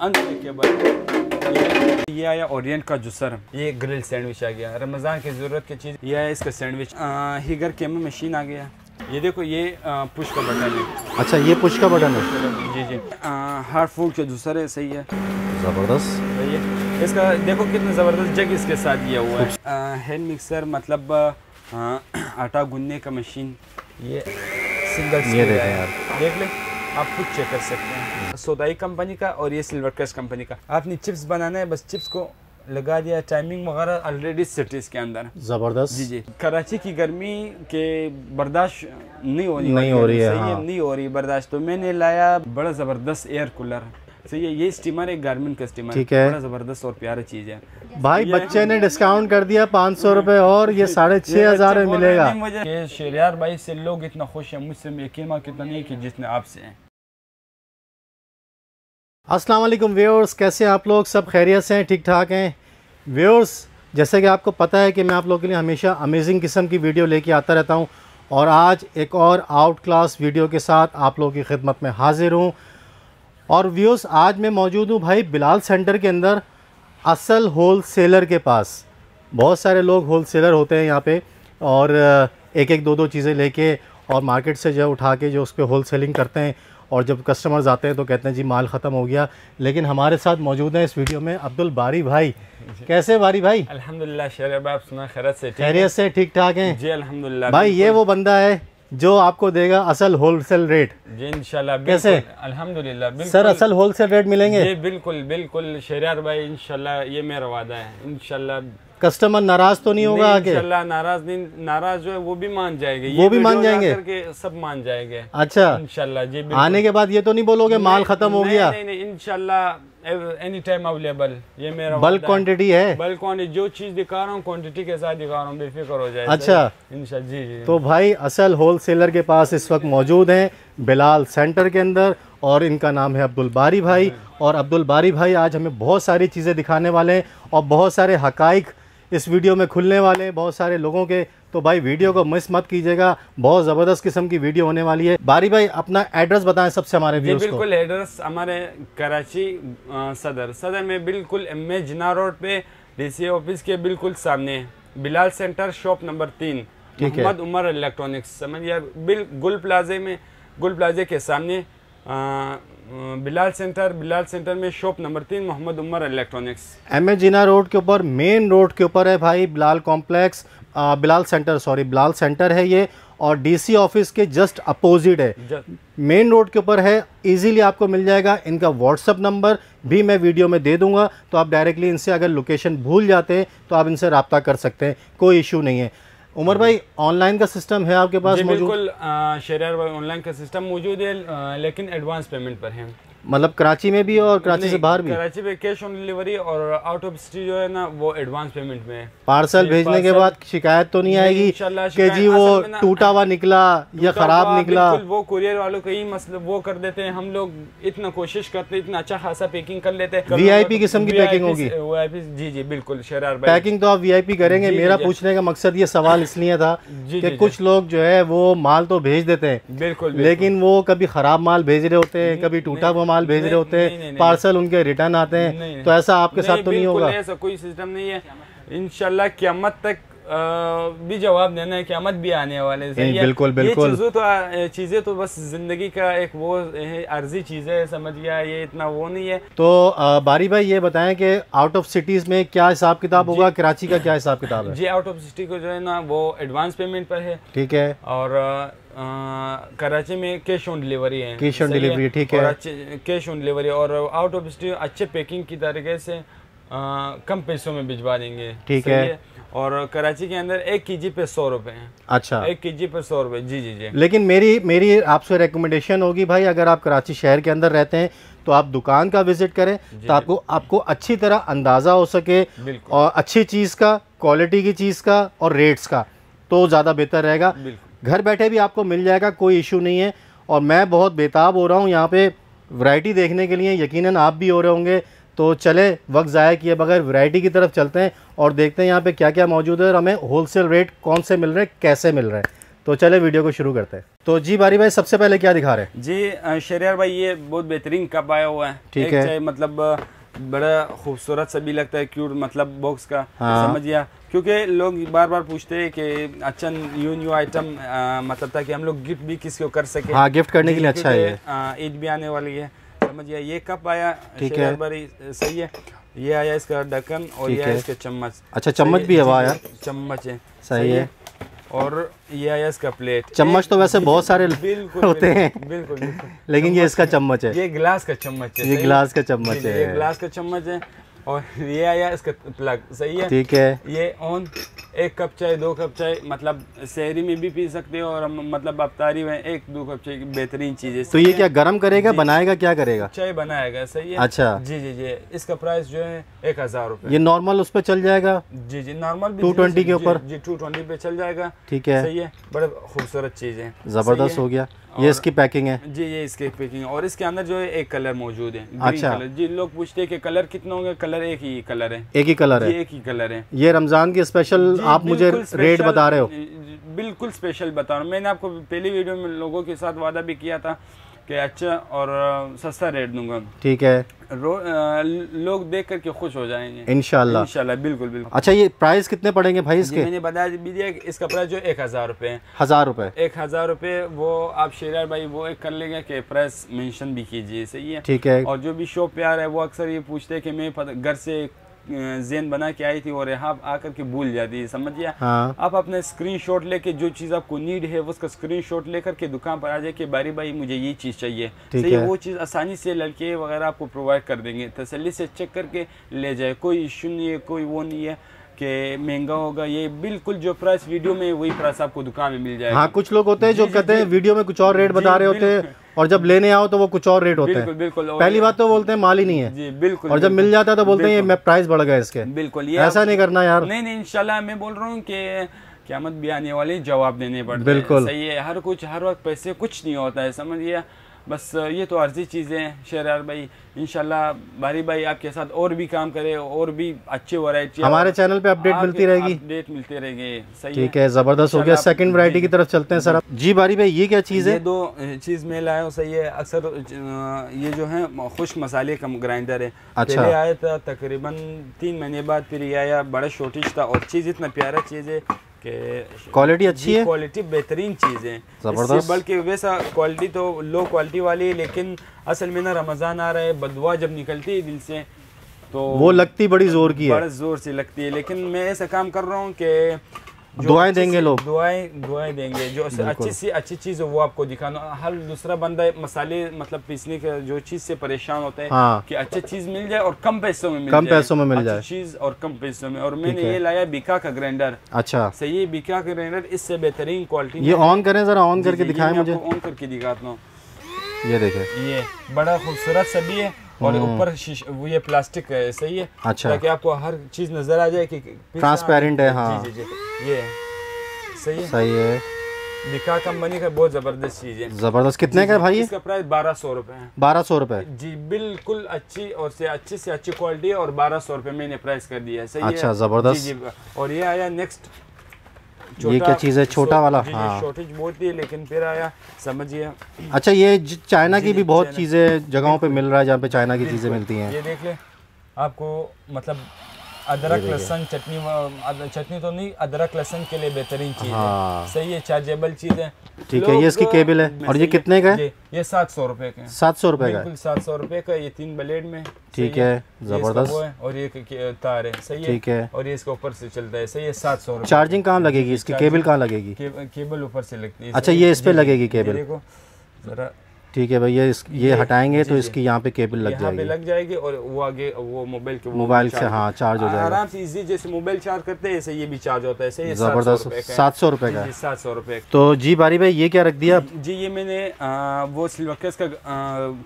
अंदर के बाद ये आया ओरिएंट का जूसर ये ग्रिल सैंडविच आ गया। रमज़ान की ज़रूरत की चीज़। ये है इसका सैंडविच। हीगर केम मशीन आ गया। ये देखो ये पुश का बटन है। अच्छा ये पुश का बटन है? जी जी। हार्ड फ़ूड का जूसर है सही है। ज़बरदस्त। इसका देखो कितना ज़बरदस्त जग इसके साथ दिया हुआ है। हैंड मिक्सर मतलब आ, आटा गूंदने का मशीन ये सिंगल ये देखें यार। देख ले आप खुद चेक कर सकते हैं। सोदाई कंपनी का और ये सिल्वर क्रस्ट कंपनी का। आपने चिप्स बनाना है बस चिप्स को लगा दिया टाइमिंग वगैरह ऑलरेडी सेट है इसके अंदर। ज़बरदस्त। जी जी। कराची की गर्मी के बर्दाश्त नहीं हो रही नहीं हो रही है, हाँ। नहीं हो रही बर्दाश्त। तो मैंने लाया बड़ा ज़बरदस्त एयर कूलर सही है ये स्टीमर एक गारमेंट का स्टीमर ठीक है। बड़ा ज़बरदस्त और प्यारा चीज़ है। भाई बच्चे ने डिस्काउंट कर दिया पाँच सौ रूपए और ये साढ़े छह हज़ार में मिलेगा। मुझे शेरियार भाई से लोग इतना खुश है मुझसे यकीन कितना नहीं कि जितने आपसे हैं। अस्सलाम वालेकुम व्यूअर्स, कैसे हैं आप लोग? सब खैरियत से हैं ठीक ठाक हैं? व्यूअर्स, जैसे कि आपको पता है कि मैं आप लोगों के लिए हमेशा अमेजिंग किस्म की वीडियो लेके आता रहता हूँ और आज एक और आउट क्लास वीडियो के साथ आप लोगों की खिदमत में हाजिर हूँ। और व्यूअर्स, आज मैं मौजूद हूँ भाई बिलाल सेंटर के अंदर, असल होल सेलर के पास। बहुत सारे लोग होल सेलर होते हैं यहाँ पर और एक एक दो दो चीज़ें लेके और मार्केट से जो उठा के जो उस पर होल सेलिंग करते हैं। और जब कस्टमर्स आते हैं तो कहते हैं जी माल ख़त्म हो गया। लेकिन हमारे साथ मौजूद हैं इस वीडियो में अब्दुल बारी भाई। कैसे बारी भाई? अल्हम्दुलिल्लाह शेरियार भाई आप सुना खैरत से खैरियत से ठीक ठाक हैं। जी अल्हम्दुलिल्लाह भाई ये वो बंदा है जो आपको देगा असल होलसेल रेट जी इंशाल्लाह कैसे? अल्हम्दुलिल्लाह सर असल होलसेल रेट मिलेंगे? जी बिल्कुल बिल्कुल शेरियार भाई इंशाल्लाह ये मेरा वादा है इंशाल्लाह। कस्टमर नाराज़ तो नहीं होगा आगे इंशाल्लाह नाराज़ नहीं नाराज़ जो है वो भी मान जाएँगे। वो भी मान जाएँगे? करके सब मान जाएँगे। अच्छा। इंशाल्लाह जी आने के बाद ये तो नहीं बोलोगे माल खत्म हो गया। नहीं नहीं इंशाल्लाह एनी टाइम अवेलेबल ये मेरा बल्क क्वांटिटी है। बल्क क्वांटिटी जो चीज़ दिखा रहा हूँ क्वांटिटी के साथ दिखा रहा हूँ बेफिक्र हो जाए। अच्छा। इंशाल्लाह जी जी तो भाई असल होलसेलर के पास इस वक्त मौजूद हैं बिलाल सेंटर के अंदर और इनका नाम है अब्दुल बारी भाई। और अब्दुल बारी भाई आज हमें बहुत सारी चीज़ें दिखाने वाले हैं और बहुत सारे हकाइक इस वीडियो में खुलने वाले हैं बहुत सारे लोगों के। तो भाई वीडियो को मिस मत कीजिएगा। बहुत ज़बरदस्त किस्म की वीडियो होने वाली है। बारी भाई अपना एड्रेस बताएँ सबसे हमारे जी व्यूज़ बिल्कुल एड्रेस हमारे कराची सदर। सदर में बिल्कुल एम ए जिना रोड पे डीसी ऑफ़िस के बिल्कुल सामने बिलाल सेंटर शॉप नंबर तीन। मोहम्मद उमर इलेक्ट्रॉनिक्स समझिए बिल गुल प्लाजे में गुल प्लाजे के सामने बिलाल सेंटर बिलाल सेंटर में शॉप नंबर तीन Mohammad Umar electronics. M A Jinnah road के ऊपर मेन रोड के ऊपर है भाई Bilal complex Bilal centre sorry Bilal centre है ये और डीसी ऑफ़िस के जस्ट अपोजिट है। मेन रोड के ऊपर है इजीली आपको मिल जाएगा इनका व्हाट्सअप नंबर भी मैं वीडियो में दे दूँगा तो आप डायरेक्टली इनसे अगर लोकेशन भूल जाते हैं तो आप इनसे रब्ता कर सकते हैं कोई इशू नहीं है। उमर भाई ऑनलाइन का सिस्टम है आपके पास जी बिल्कुल शेर भाई ऑनलाइन का सिस्टम मौजूद है लेकिन एडवांस पेमेंट पर है। मतलब कराची में भी और कराची से बाहर भी? कराची पे कैश ऑन डिलीवरी और आउट ऑफ़ सिटी जो है ना वो एडवांस पेमेंट में पार्सल भेजने के बाद शिकायत तो नहीं नहीं, आएगी कि जी वो में टूटा हुआ निकला या खराब निकला। वो कुरियर वालों का ही मसला वो कर देते हैं। हम लोग इतना कोशिश करते इतना अच्छा खासा पैकिंग कर लेते हैं। VIP किस्म की पैकिंग होगी। जी जी बिल्कुल शरार पैकिंग तो आप वीआईपी करेंगे मेरा पूछने का मकसद ये सवाल इसलिए था कि कुछ लोग जो है वो माल तो भेज देते हैं बिल्कुल। लेकिन वो कभी खराब माल भेज रहे होते हैं कभी टूटा हुआ माल भेज रहे होते हैं पार्सल उनके रिटर्न आते हैं तो ऐसा आपके साथ तो नहीं होगा? ऐसा कोई सिस्टम नहीं है। इनशाला क्यामत तक भी जवाब देना है क्यामत भी आने वाले हैं। बिल्कुल, ये बिल्कुल। चीज़ों तो चीज़ें तो बस ज़िंदगी का एक वो अर्जी चीज़ है समझ गया ये इतना वो नहीं है। तो बारी भाई ये बताएँ कि आउट ऑफ़ सिटीज़ में क्या हिसाब किताब होगा कराची का क्या हिसाब किताब है? जी आउट ऑफ़ सिटी को जो है ना वो एडवांस पेमेंट पर है। ठीक है। और अ, कराची में कैश ऑन डिलीवरी है। On सही delivery, ठीक है। कैश ऑन डिलीवरी और आउट ऑफ़ सिटी अच्छे पैकिंग की तरीके से कम पैसों में भिजवा देंगे। ठीक है। और कराची के अंदर एक के जी पे सौ रुपए हैं। अच्छा। एक के जी पे सौ रुपए। जी जी जी। लेकिन मेरी मेरी आपसे रिकमेंडेशन होगी भाई अगर आप कराची शहर के अंदर रहते हैं तो आप दुकान का विज़िट करें तो आपको आपको अच्छी तरह अंदाज़ा हो सके और अच्छी चीज़ का क्वालिटी की चीज़ का और रेट्स का तो ज़्यादा बेहतर रहेगा। घर बैठे भी आपको मिल जाएगा कोई इशू नहीं है। और मैं बहुत बेताब हो रहा हूँ यहाँ पे वैरायटी देखने के लिए। यकीनन आप भी हो रहे होंगे। तो चले वक्त ज़ाया किए बगैर वैरायटी की तरफ़ चलते हैं और देखते हैं यहाँ पे क्या क्या मौजूद है और हमें होलसेल रेट कौन से मिल रहे हैं कैसे मिल रहे हैं। तो चले वीडियो को शुरू करते हैं। तो जी बारी भाई सबसे पहले क्या दिखा रहे हैं? जी शरियार भाई ये बहुत बेहतरीन कप आया हुआ है। ठीक है। मतलब बड़ा खूबसूरत सा भी लगता है क्यूट मतलब बॉक्स का। हाँ। समझ गया? क्योंकि लोग बार बार पूछते हैं कि अच्छा न्यू न्यू आइटम मतलब ताकि हम लोग गिफ्ट भी किसी को कर सके? हाँ गिफ्ट करने के लिए अच्छा है ईद भी आने वाली है। समझ गया ये कप आया ठीक है। सही है। ये आया इसका ढक्कन और ये आया इसका चम्मच। अच्छा चम्मच भी है आया। वाह चम्मच है। सही है। और ये आया इसका प्लेट। चम्मच तो वैसे बहुत सारे बिल्कुल होते हैं। बिल्कुल लेकिन ये इसका चम्मच है। ये गिलास का चम्मच है ये गिलास का चम्मच है। ये गिलास का चम्मच है। और ये आया इसका प्लग सही है? ठीक है। ये ऑन एक कप चाय दो कप चाय मतलब शहरी में भी पी सकते हो और हम मतलब अफ्तारी में एक दो कप चाय की बेहतरीन चीज़। है तो ये क्या गर्म करेगा बनाएगा क्या करेगा? चाय बनाएगा सही है? अच्छा। जी जी जी। इसका प्राइस जो है एक हज़ार रुपये ये नॉर्मल उस पर चल जाएगा? जी जी नॉर्मल 220 के ऊपर? जी टू ट्वेंटी पे चल जाएगा। ठीक है। सही है? बड़े खूबसूरत चीज़ है। ज़बरदस्त हो गया। ये इसकी पैकिंग है? जी ये इसकी पैकिंग है। और इसके अंदर जो है एक कलर मौजूद है। अच्छा। कलर जी लोग पूछते हैं कि कलर कितने होंगे? कलर एक ही कलर है। एक ही कलर है। एक ही कलर है। ये रमज़ान की स्पेशल आप मुझे रेट बता रहे हो। बिल्कुल स्पेशल बता रहा हूँ। मैंने आपको पहली वीडियो में लोगों के साथ वादा भी किया था कि अच्छा और सस्ता रेट दूँगा। ठीक है। लोग देख करके खुश हो जाएँगे। इनशाला इंशाल्लाह बिल्कुल बिल्कुल। अच्छा ये प्राइस कितने पड़ेंगे भाई इसके? मैंने बताया दिया इसका प्राइस जो एक हज़ार रुपये है। हज़ार रुपए। एक हज़ार रुपये वो आप शेरार भाई वो एक कर लेंगे कि प्राइस मेंशन भी कीजिए सही है? ठीक है। और जो भी शॉप पे आ रहा है वो अक्सर ये पूछते हैं कि मैं घर से जेन बना के आई थी और यहाँ आकर के भूल जाती है समझिए? गया हाँ। आप अपने स्क्रीनशॉट लेके जो चीज़ आपको नीड है उसका स्क्रीन शॉट लेकर के दुकान पर आ जाए कि बारी भाई मुझे ये चीज़ चाहिए। सही है। वो चीज़ आसानी से लड़के वगैरह आपको प्रोवाइड कर देंगे। तसली से चेक करके ले जाए कोई इशू नहीं है कोई वो नहीं है। कि महँगा होगा ये बिल्कुल जो प्राइस वीडियो में वही प्राइस आपको दुकान में मिल जाएगा। हाँ कुछ लोग होते हैं जो कहते हैं वीडियो में कुछ और रेट बता रहे होते हैं और जब लेने आओ तो वो कुछ और रेट होते हैं। बिल्कुल पहली बात तो बोलते हैं माल ही नहीं है। जी बिल्कुल और जब मिल जाता है तो बोलते हैं ये प्राइस बढ़ गए इसके। बिल्कुल ये ऐसा नहीं करना यार। नहीं नहीं इंशाल्लाह मैं बोल रहा हूँ कि क्यामत भी आने वाली जवाब देने पड़ते हैं। बिल्कुल। सही है हर कुछ हर वक्त पैसे कुछ नहीं होता है समझिए। बस ये तो अर्जी चीज़ें हैं शेरार भाई। इंशाल्लाह बारी भाई आपके साथ और भी काम करे और भी अच्छे वैरायटी हमारे चैनल पे अपडेट मिलती रहेगी। अपडेट मिलते रहेंगे। सही ठीक है ज़बरदस्त हो गया। सेकंड वैरायटी की तरफ़ चलते हैं सर। जी बारी भाई ये क्या चीज़ है? दो चीज़ मैं लाया हूँ सही है। अक्सर ये जो है खुश मसाले का ग्राइंडर है। अच्छा। आया था तकरीबन तीन महीने बाद फिर ये आया बड़ा शॉर्टेज था और चीज़ इतना प्यारा चीज़ है कि क्वालिटी अच्छी है? क्वालिटी बेहतरीन चीज़ है। ज़बरदस्त। बल्कि वैसा क्वालिटी तो लो क्वालिटी वाली है लेकिन असल में ना रमज़ान आ रहा है बदवा जब निकलती है दिल से तो वो लगती बड़ी ज़ोर की है। बड़ा ज़ोर से लगती है। लेकिन मैं ऐसा काम कर रहा हूँ कि दुआएँ देंगे लोग। दुआएँ दुआएँ देंगे। जो अच्छी सी अच्छी चीज़ है वो आपको दिखाना हर दूसरा बंदा मसाले मतलब पीसने के जो चीज़ से परेशान होता है हाँ। कि अच्छी चीज़ मिल जाए और कम पैसों में मिल कम पैसों में मिल अच्छी जाए। चीज़ और कम पैसों में। और मैंने ये लाया बिका का ग्राइंडर। अच्छा। सही बिका का ग्राइंडर इससे बेहतरीन क्वालिटी ये ऑन करें जरा ऑन करके दिखाएँ मुझे। ऑन करके दिखाता हूँ। ये देखें। ये बड़ा खूबसूरत सभी है। और ऊपर वो ये प्लास्टिक है सही है? अच्छा। ताकि आपको हर चीज़ नज़र आ जाए कि Transparent है, हाँ। जी जी जी। ये सही है? सही है। बिका कंपनी का बहुत ज़बरदस्त चीज़ है। ज़बरदस्त। कितने का भाई इसका प्राइस बारह सौ रूपए है। बारह सौ रूपए। जी बिल्कुल अच्छी और से अच्छी से अच्छी क्वालिटी और बारह सौ रूपए मैंने प्राइस कर दिया है। सही अच्छा, है ज़बरदस्त। जी जी। और ये आया नेक्स्ट ये क्या चीज़ है? छोटा वाला? हाँ। शॉर्टेज बहुत थी लेकिन फिर आया समझिए अच्छा ये चाइना की भी बहुत चीज़ें जगहों पे मिल रहा है जहाँ पे चाइना की चीज़ें मिलती हैं ये देख ले आपको मतलब अदरक लहसन चटनी चटनी तो नहीं अदरक लहसुन के लिए बेहतरीन चीज़ हाँ। है। सही है चार्जेबल चीज़ है। ठीक है, ये इसकी केबल है। और ये कितने का है? ये- सात सौ रुपए का सात सौ रुपए का बिल्कुल सात सौ रुपए का ये तीन ब्लेड में। ठीक है, ज़बरदस्त। और ये तार है। सही है? ठीक है। और ये इसके ऊपर से चलता है। सही है सात सौ रुपए चार्जिंग कहाँ लगेगी? इसकी केबल कहाँ लगेगी? केबल ऊपर से लगती है। अच्छा, ये इस पे लगेगी केबल। देखो जरा ठीक है भैया इस ये ये- हटाएँगे तो इसकी यहाँ पे केबल लग यहाँ पे जाएगी। लग जाएगी और वो आगे वो मोबाइल के मोबाइल से हाँ चार्ज हो। जाएगा। आराम से इजी जैसे मोबाइल चार्ज करते हैं ऐसे ये भी चार्ज होता है ऐसे ज़बरदस्त सात सौ रुपए का सात सौ रुपए तो जी बारी भाई ये क्या रख दिया? जी ये मैंने वो सिल्वकस का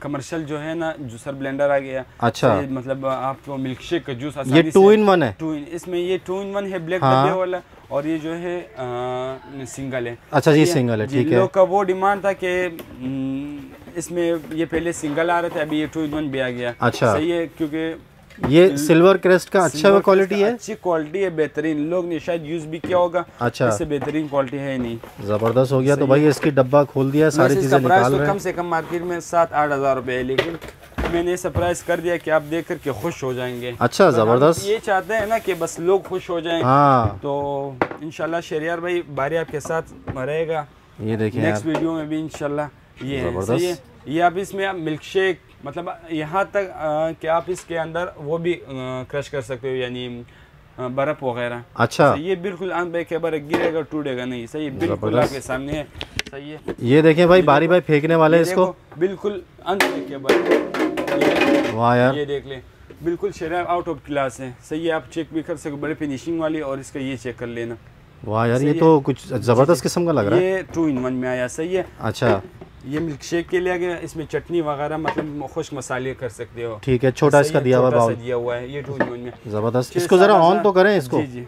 कमर्शियल जो है ना जूसर ब्लेंडर आ गया। अच्छा। मतलब आपको मिल्क शेक का जूस ये टू इन वन है। टू इन इसमें ये टू इन वन है ब्लैक हाँ। वाला। और ये जो है आ, सिंगल है। अच्छा जी सिंगल है ठीक है। लोग का वो डिमांड था कि हम्म, इसमें ये पहले सिंगल आ रहे थे अभी ये टू वन भी आ गया। अच्छा। सही है क्योंकि ये सिल्वर क्रेस्ट का अच्छा क्वालिटी है? अच्छी क्वालिटी है बेहतरीन। लोग ने शायद यूज़ भी किया होगा। अच्छा। इससे बेहतरीन क्वालिटी है नहीं। ज़बरदस्त हो गया तो भाई इसकी डब्बा खोल दिया सारी चीज़ें निकाल तो रहे कम से कम मार्केट में सात आठ हज़ार रुपए है लेकिन मैंने सरप्राइज़ कर दिया कि आप देख करके खुश हो जाएँगे। अच्छा ज़बरदस्त। ये चाहते हैं ना कि बस लोग खुश हो जाएँ। हाँ। तो इनशाला शरियार भाई बारी आपके साथ रहेगा। ये देखिए नेक्स्ट वीडियो में भी इंशाल्लाह ये है। ये आप इसमें आप मिल्क शेक मतलब यहाँ तक कि आप इसके अंदर वो भी क्रश कर सकते हो यानी बर्फ़ वगैरह। अच्छा। ये बिल्कुल गिरेगा टूटेगा नहीं। सही बिल्कुल आपके सामने है। सही है? ये देखें भाई बारी भाई फेंकने वाले हैं इसको। बिल्कुल अनब्रेकेबल वाह यार। ये देख लें। बिल्कुल शराब आउट ऑफ़ क्लास है। सही है आप चेक भी कर सकते बड़े फिनिशिंग वाली और इसका ये चेक कर लेना। वाह यार ये तो कुछ ज़बरदस्त किस्म का लग रहा है। ये टू इन वन में आया सही है। अच्छा। ये मिल्क शेक के लिए अगर इसमें चटनी वगैरह मतलब खुश मसाले कर सकते हो। ठीक है छोटा इसका दिया हुआ बाउल दिया हुआ है ये टू इन वन में। ज़बरदस्त। इसको जरा ऑन तो करें इसको। जी जी।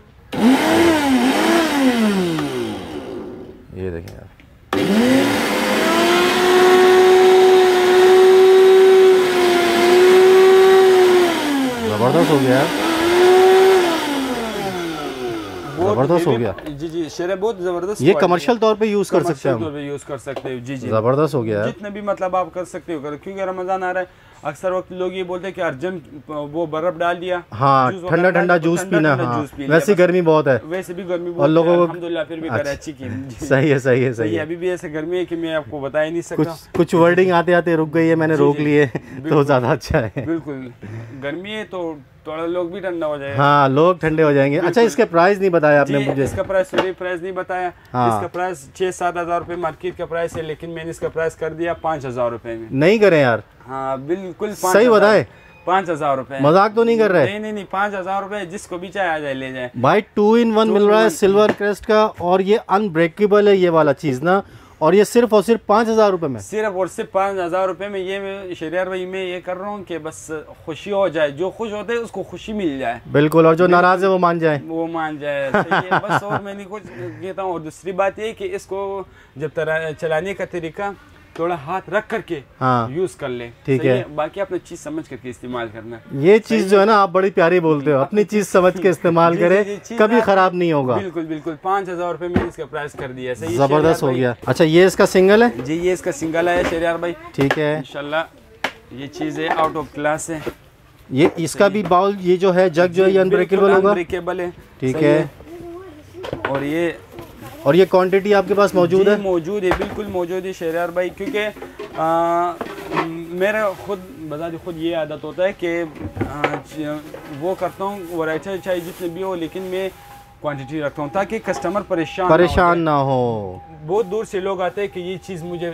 ये देखें यार। ज़बरदस्त हो गया यार। ज़बरदस्त हो गया। जी जी शेर बहुत ज़बरदस्त ये कमर्शियल तौर पे यूज़ कर सकते हैं यूज़ कर सकते हो जी जी। ज़बरदस्त हो गया जितने भी मतलब आप कर सकते हो क्योंकि रमज़ान आ रहा है अक्सर वक्त लोग ये बोलते हैं कि अर्जन वो बर्फ़ डाल दिया हाँ ठंडा ठंडा तो जूस पीना हाँ। वैसे गर्मी बहुत है। वैसे भी गर्मी और बहुत लोगों को- फिर भी अच्छा। करे अच्छी की। सही है सही है सही सही है। अभी भी ऐसे गर्मी है कि मैं आपको बता ही नहीं सकता। कुछ वर्डिंग आते आते रुक गई है मैंने रोक लिए तो ज़्यादा अच्छा है। बिल्कुल। गर्मी है तो थोड़ा लोग भी ठंडा हो जाए हाँ लोग ठंडे हो जाएँगे। अच्छा इसके प्राइस नहीं बताया आपने मुझे। इसका प्राइस सॉरी प्राइस नहीं बताया। हाँ। इसका प्राइस छः सात हज़ार रुपये मार्केट का प्राइस है लेकिन मैंने इसका प्राइस कर दिया पाँच हज़ार रुपये में। नहीं करें यार। हाँ बिल्कुल सही बताए। पाँच हज़ार रूपए। मज़ाक तो नहीं कर रहे? नहीं नहीं नहीं पाँच हज़ार रूपए जिसको भी चाहे आ जाए ले जाए। भाई टू इन वन मिल रहा है सिल्वर क्रेस्ट का और ये अनब्रेकेबल है ये वाला चीज़ ना। और ये सिर्फ़ और सिर्फ़ पाँच हज़ार रुपये में? सिर्फ़ और सिर्फ़ पाँच हज़ार रुपये में ये मैं शरियार भाई मैं ये कर रहा हूँ कि बस खुशी हो जाए। जो खुश होते हैं उसको खुशी मिल जाए। बिल्कुल और जो नाराज़ है वो मान जाए। वो मान जाए सही है। बस और मैंने कुछ कहता हूँ। और दूसरी बात ये कि इसको जब तरह चलाने का तरीका थोड़ा हाथ रख करके हाँ। यूज़ कर ले। ठीक है। बाकी अपने चीज़ समझ करके इस्तेमाल करना। ये चीज़ जो है ना आप बड़ी प्यारी बोलते हो। अपनी चीज़ समझ के इस्तेमाल करें। कभी खराब नहीं होगा। बिल्कुल बिल्कुल। पाँच हज़ार रुपये मैंने इसका प्राइस कर दिया। सही ज़बरदस्त हो गया। अच्छा ये इसका सिंगल है? जी ये इसका सिंगल है शरियार भाई। ठीक है। इंशाल्लाह ये चीज़ है आउट ऑफ़ क्लास है। ये इसका भी बाउल ये जो है जग जो है ये अनब्रेकेबल होगा? अनब्रेकेबल है। ठीक है। और ये और ये क्वांटिटी आपके पास मौजूद है? मौजूद है बिल्कुल मौजूद है शेरार भाई क्योंकि मेरा खुद बता खुद ये आदत होता है कि वो करता हूँ वराइटी चाहे जितने भी हो लेकिन मैं क्वांटिटी रखता हूँ ताकि कस्टमर परेशान परेशान ना हो। बहुत दूर से लोग आते हैं कि ये चीज़ मुझे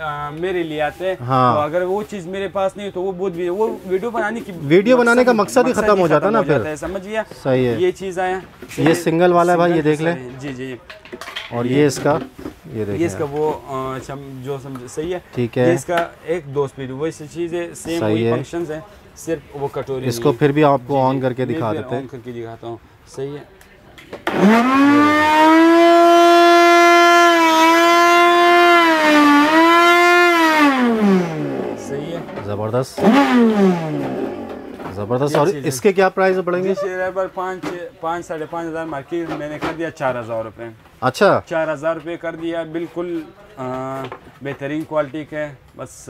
आ, मेरे लिए आते हैं। हाँ। तो अगर वो चीज़ मेरे पास नहीं तो वो बहुत भी वो वीडियो बनाने की वीडियो बनाने का मकसद ही खत्म हो जाता है ना फिर। है, समझिए? सही है। ये चीज़ आया ये सिंगल वाला है भाई, ये देख ले। जी जी। और ये इसका ये ये देखिए इसका वो सम, जो समझ सही है। ठीक ये है इसका एक दो स्पीड वही चीज़ है सेम वही फ़ंक्शंस है सिर्फ़ वो कटोरी इसको फिर भी आपको ऑन करके दिखा देते ऑन करके दिखाता हूँ। सही है। ज़बरदस्त। और इसके क्या प्राइस बढ़ेंगे पाँच पाँच साढ़े पाँच हज़ार मार्केट मैंने कर दिया चार हज़ार रुपये अच्छा। चार हज़ार रुपये कर दिया बिल्कुल बेहतरीन क्वालिटी के बस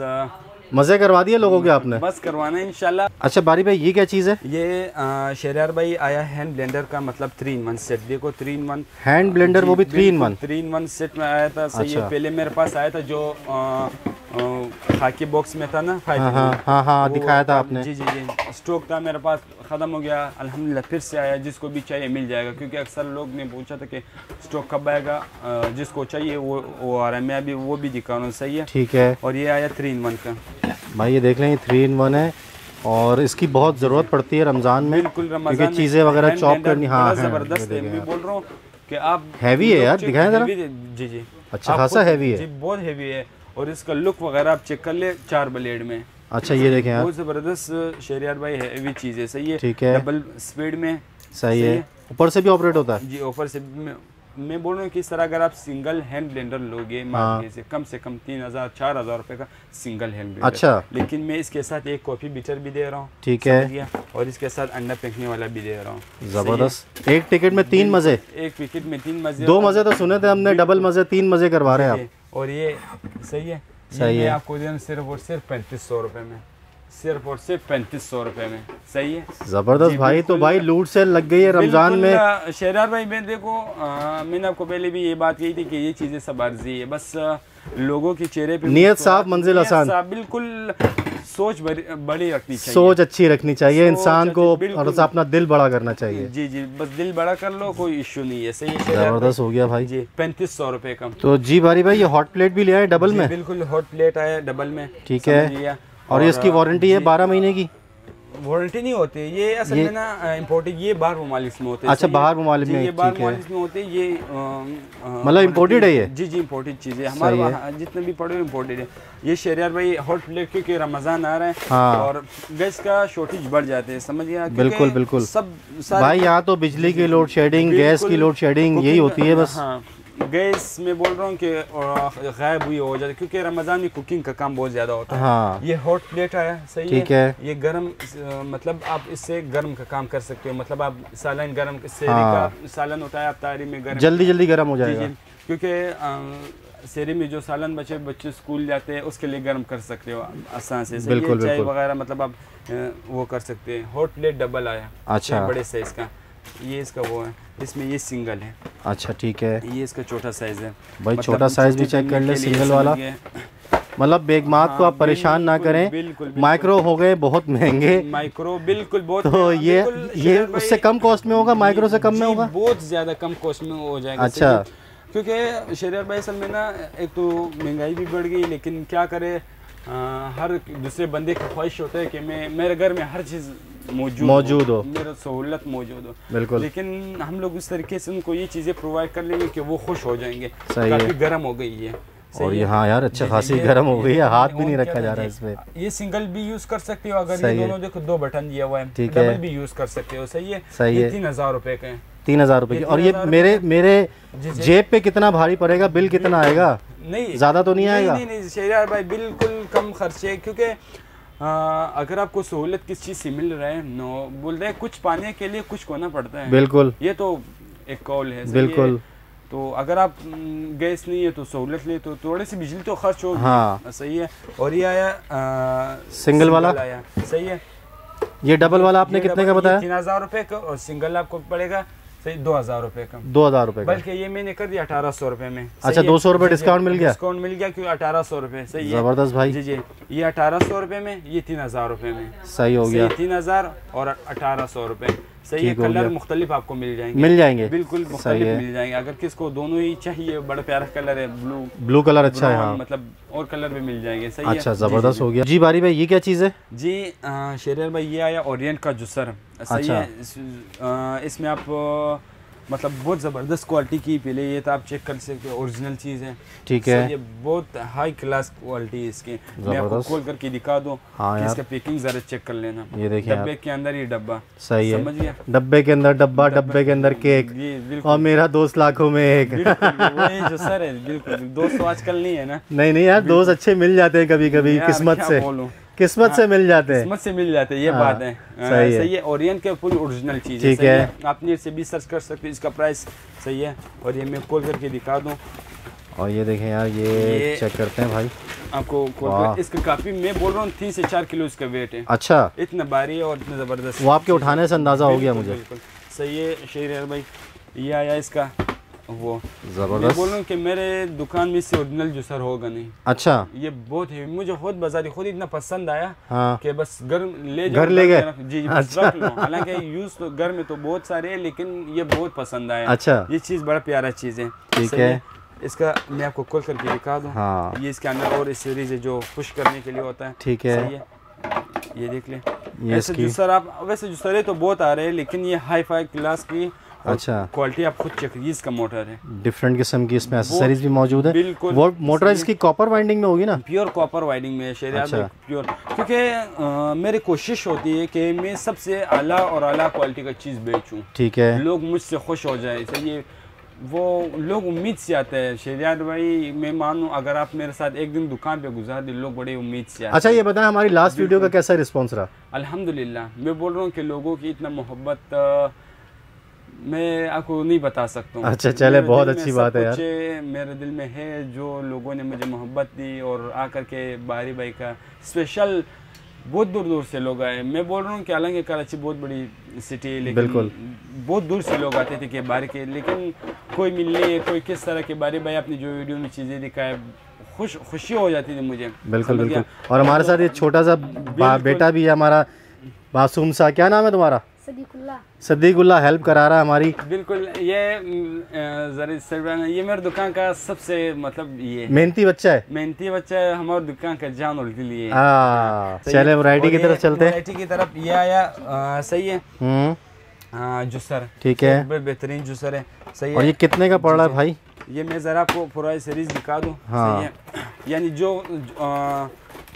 मज़े करवा दिए लोगों के आपने? बस करवाना है इंशाल्लाह। अच्छा बारी भाई ये क्या चीज़ है? ये शेरियार भाई आया हैंड ब्लेंडर का मतलब थ्री इन वन सेट देखो three in one hand blender वो भी three in one three in one set में आया था सही अच्छा। है पहले मेरे पास आया था जो खाकी बॉक्स में था ना हाँ हाँ। हाँ हाँ दिखाया था आपने। जी जी जी। स्टॉक था मेरे पास ख़त्म हो गया अल्हम्दुलिल्लाह फिर से आया जिसको भी चाहिए मिल जाएगा। क्योंकि अक्सर लोग ने पूछा था कि स्टॉक कब आएगा जिसको चाहिए वो वो आ रहा है। मैं अभी वो भी दिखा रहा हूँ सही है। ठीक है। और ये आया थ्री इन वन का। भाई ये देख लें थ्री इन वन है और इसकी बहुत ज़रूरत पड़ती है रमज़ान में क्योंकि चीज़ें वगैरह चॉप करनी हाँ है, ज़बरदस्त। बोल रहा हूँ कि आप Heavy है यार, दिखाएँ जरा। जी जी अच्छा खासा हैवी है। जी बहुत हैवी है और इसका लुक वगैरह आप चेक कर ले चार ब्लेड में अच्छा ये देखें आप बहुत ज़बरदस्त शरियार भाई हैवी चीज़ है सही है ठीक है। डबल स्पीड में सही है ऊपर से भी ऑपरेट होता है जी ऑफ़र से भी में बोल रहा हूँ कि तरह अगर आप सिंगल हैंड ब्लेंडर लोगे मार्केट से कम से कम तीन हज़ार चार हज़ार रुपए का सिंगल हैंड ब्लेंडर अच्छा। लेकिन मैं इसके साथ एक कॉफ़ी बीटर भी दे रहा हूँ ठीक है। और इसके साथ अंडा फेंकने वाला भी दे रहा हूँ। ज़बरदस्त। एक टिकट में तीन मज़े। एक विकेट में तीन मज़े दो मज़े तो सुने थे हमने डबल मज़े तीन मज़े करवा रहे हैं और ये सही है? सही है। आपको हूँ सिर्फ़ और सिर्फ़ पैंतीस सौ रुपए में। सिर्फ़ और सिर्फ़ पैंतीस सौ रुपए में। सही है? ज़बरदस्त भाई तो भाई लूट सेल लग गई है रमज़ान में। शेरार भाई मैं देखो मैंने आपको पहले भी ये बात कही थी कि ये चीज़ें सब अर्जी है। बस लोगों के चेहरे पे नीयत मुस्कुराहट- साफ़, मंजिल आसान। बिल्कुल सोच बड़ी रखनी चाहिए। सोच अच्छी रखनी चाहिए इंसान को। और अपना दिल बड़ा करना चाहिए। जी जी बस दिल बड़ा कर लो कोई इश्यू नहीं है सही है ज़बरदस्त हो गया भाई। जी पैंतीस सौ रुपये कम। तो जी बारी भाई ये हॉट प्लेट भी ले आए डबल में? बिल्कुल हॉट प्लेट आया डबल में। ठीक है। और ये इसकी वारंटी है बारह महीने की? वारंटी नहीं होती ये असल में ना इम्पोर्टेड ये बाहर ममालिक में होते हैं। अच्छा, बाहर ममालिक में, ये बाहर ममालिक में होते हैं ये मतलब imported है ये? जी जी इम्पोर्टेड चीज़ है। हमारे जितने भी पड़े इम्पोर्टेड है। ये शेरियार भाई हॉट प्लेट क्योंकि रमज़ान आ रहा है हाँ। और गैस का शॉर्टेज बढ़ जाते हैं समझ गया बिल्कुल, बिल्कुल। सब भाई यहाँ तो बिजली की लोड शेडिंग गैस की लोड शेडिंग यही होती है बस। हाँ। गैस में बोल रहा हूँ कि गायब हुई हो जाती क्योंकि रमज़ान में कुकिंग का काम बहुत ज़्यादा होता है। हाँ। ये हॉट प्लेट आया सही ठीक है। ये गरम मतलब आप इससे गर्म का काम कर सकते हो मतलब आप सालन गरम सेरी हाँ। का सालन होता है आप तारी में गर्म जल्दी जल्दी गर्म हो जाएगा। क्योंकि सेरी में जो सालन बचे बच्चे स्कूल जाते हैं उसके लिए गर्म कर सकते हो आसान से। बिल्कुल, चाय वगैरह मतलब आप वो कर सकते हैं। हॉट प्लेट डबल आया। अच्छा। बड़े साइज़ का। ये इसका वो है इसमें ये सिंगल है। अच्छा ठीक है। ये इसका छोटा साइज़ है। भाई मतलब छोटा साइज़ भी चेक कर ले सिंगल वाला। मतलब बेगमात को हाँ, आप परेशान ना करें। बिल्कुल, बिल्कुल। माइक्रो हो गए बहुत महँगे। माइक्रो बिल्कुल बहुत तो ये ये उससे कम कॉस्ट में होगा माइक्रो से कम में होगा? बहुत ज़्यादा कम कॉस्ट में हो जाएगा। अच्छा। क्योंकि शेरियर भाई असल में ना एक तो महँगाई भी बढ़ गई लेकिन क्या करे आ, हर दूसरे बंदे की ख्वाहिश होता है कि मैं मेरे घर में हर चीज़ मौजूद मौजूद हो। मेरा सहूलत मौजूद हो। बिल्कुल। लेकिन हम लोग इस तरीके से उनको ये चीज़ें प्रोवाइड कर लेंगे कि वो खुश हो जाएँगे। सही काफ़ी गर्म हो गई है और है? यहाँ यार अच्छा खासी गर्म हो गई है हाथ भी नहीं रखा जा रहा है? इसमें। ये सिंगल भी यूज़ कर सकते हो अगर ये दोनों देखो दो बटन दिया हुआ है। ठीक है। भी यूज़ कर सकते हो सही है। सही है। तीन हज़ार रुपए का तीन हज़ार रुपए की। और ये मेरे मेरे। जेब पे कितना भारी पड़ेगा? बिल कितना आएगा? नहीं। ज़्यादा तो नहीं आएगा? नहीं नहीं शेरियार भाई बिल्कुल कम खर्चे क्योंकि अगर आपको सहूलत किस चीज़ से मिल रहा है नो बोल रहे कुछ पाने के लिए कुछ खोना पड़ता है। बिल्कुल। ये तो एक कॉल है बिल्कुल। तो अगर आप गैस नहीं है तो सहूलत ले तो थोड़ी सी बिजली तो खर्च होगी। हाँ। सही है। और ये आया आ, सिंगल वाला? आया। सही है। ये डबल वाला आपने कितने का बताया? तीन हज़ार रुपए का और सिंगल आपको पड़ेगा। सही दो हज़ार रुपए का दो हज़ार रुपए बल्कि ये मैंने कर दिया अठारह सौ रुपए में। अच्छा, 200 रुपए डिस्काउंट मिल गया? डिस्काउंट मिल गया क्यों? अठारह सौ रुपए। सही ज़बरदस्त भाई। जी जी। ये अठारह सौ रुपए में ये तीन हज़ार रुपए में। सही हो गया। तीन हज़ार और अठारह सौ रुपए। सही है कलर मुख्तलिफ़ आपको मिल जाएँगे। मिल जाएँगे। बिल्कुल सही मुख्तलिफ़ है। मिल जाएँगे। अगर किसको दोनों ही चाहिए बड़ा प्यारा कलर है ब्लू। ब्लू कलर अच्छा है हाँ। मतलब और कलर भी मिल जाएँगे। सही अच्छा ज़बरदस्त हो गया। जी बारी भाई ये क्या चीज़ है? जी शेर भाई ये आया ओरिएंट का जुसर सही अच्छा। है इसमें आप मतलब बहुत ज़बरदस्त क्वालिटी की पहले ये तो आप चेक कर सकते हो ओरिजिनल चीज़ है। ठीक है। बहुत हाई क्लास क्वालिटी है इसकी। मैं आपको खोल करके दिखा दूँ हाँ कि इसका पैकिंग ज़रा चेक कर लेना। ये देखिए डब्बे के अंदर ही डब्बा। सही है। समझ गया? डब्बे के अंदर डब्बा डब्बे के अंदर केक और मेरा दोस्त लाखों में एक। जो सर है बिल्कुल। दोस्त तो आजकल नहीं है ना? नहीं नहीं यार दोस्त अच्छे मिल जाते हैं कभी कभी किस्मत से। किस्मत से मिल जाते हैं। किस्मत से मिल जाते हैं ये हाँ, बात है। सही है। सही है ओरियन के फुल ओरिजिनल चीज़ है ठीक है। है। आप नीट से भी सर्च कर सकते हो इसका प्राइस सही है। और ये मैं खोल करके दिखा दूँ। और ये देखें यार ये ये- चेक करते हैं भाई। आपको। कर इसका काफ़ी मैं बोल रहा हूँ तीन से चार किलो इसका वेट है। अच्छा। इतना भारी है और इतना ज़बरदस्त वो आपके उठाने से अंदाज़ा हो गया मुझे। सही है शेर भाई। ये आया इसका। वो ज़बरदस्त। बोल रहा हूँ कि मेरे दुकान में से ओरिजिनल जूसर होगा नहीं। अच्छा। ये बहुत है मुझे खुद बाजारी खुद इतना पसंद आया हाँ। कि बस घर ले घर ले गए? जी अच्छा। रख लो। हालाँकि यूज़ तो घर में तो बहुत सारे हैं लेकिन ये बहुत पसंद आया। अच्छा। ये चीज़ बड़ा प्यारा चीज़ है। ठीक है। इसका मैं आपको खोल करके दिखा दूँ। हाँ। ये इसके अंदर और सीरीज़ है जो खुश करने के लिए होता है। ठीक है। ये देख ले। ये इसकी। जूसर आप वैसे जूसर तो बहुत आ रहे हैं लेकिन ये हाई फाई क्लास की अच्छा। क्वालिटी आप खुद चेक ये इसका मोटर है। डिफरेंट किस्म की इसमें एसेसरीज भी मौजूद है। बिल्कुल वो मोटर इसकी कॉपर वाइंडिंग में होगी ना? प्योर कॉपर वाइडिंग में शेरिया अच्छा। प्योर क्योंकि मेरी कोशिश होती है कि मैं सबसे आला और आला क्वालिटी का चीज़ बेचूं। ठीक है। लोग मुझसे खुश हो जाए सही ये वो लोग उम्मीद से आते हैं। शरियात भाई मैं मानूं अगर आप मेरे साथ एक दिन दुकान पे गुजार दे लोग बड़ी उम्मीद से आते अच्छा ये बताएँ हमारी लास्ट वीडियो का कैसा रिस्पॉन्स रहा? अल्हम्दुलिल्लाह मैं बोल रहा हूँ कि लोगों की इतना मोहब्बत मैं आपको नहीं बता सकता हूँ। अच्छा, चले, बहुत अच्छी बात है कुछ मेरे दिल में है जो लोगों ने मुझे मोहब्बत दी और आकर के बारी भाई का स्पेशल बहुत दूर दूर से लोग आए। मैं बोल रहा हूँ कि हालाँकि कराची बहुत बड़ी सिटी है लेकिन बिल्कुल। बहुत दूर से लोग आते थे कि बारी के लेकिन कोई मिलने कोई किस तरह के बारी भाई अपनी जो वीडियो में चीज़ें दिखाए खुश खुशी हो जाती थी मुझे। बिल्कुल बिल्कुल। और हमारे साथ ये छोटा सा बेटा भी है हमारा मासूम सा क्या नाम है तुम्हारा? सदीकुल्ला। सदीकुल्ला हेल्प करा रहा है हमारी। बिल्कुल ये ये मेरे दुकान का सबसे मतलब ये मेहनती बच्चा है। मेहनती बच्चा है हमारे दुकान का जान और है। हाँ सही चले। वैरायटी की तरफ़ चलते हैं। वैरायटी की तरफ़ ये आया सही है। हम्म। हाँ जूसर। ठीक है। बेहतरीन जूसर है। सही और है। ये कितने का पड़ रहा है भाई? ये मैं ज़रा आपको पूरा सीरीज़ दिखा दूँ। हाँ। यानी जो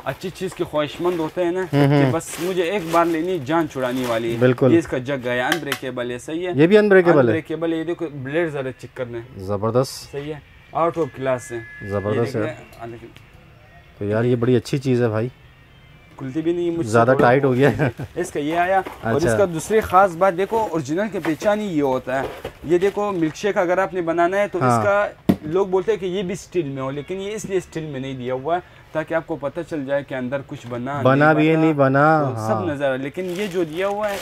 अच्छी चीज़ के ख्वाहिशमंद होते हैं ना कि बस मुझे एक बार लेनी जान छुड़ानी वाली है। हम्म, बिल्कुल। ये इसका जग है अनब्रेकेबल है सही है? ये भी अनब्रेकेबल है। अनब्रेकेबल है ये देखो ब्लेड ज़रा चेक कर लें ज़बरदस्त। सही है। आउट ऑफ़ क्लास है। ज़बरदस्त है तो यार ये बड़ी अच्छी चीज़ है भाई। खुलती भी नहीं मुझसे ज़्यादा टाइट हो गया इसका ये आया अच्छा। और। इसका दूसरी खास बात देखो ओरिजिनल के पहचान ही ये होता है। ये देखो मिल्क शेक अगर आपने बनाना है तो हाँ। इसका लोग बोलते हैं कि ये भी स्टील में हो लेकिन ये इसलिए स्टील में नहीं दिया हुआ है ताकि आपको पता चल जाए कि अंदर कुछ बना बना भी है नहीं बना तो हाँ। सब नज़र आए लेकिन ये जो दिया हुआ है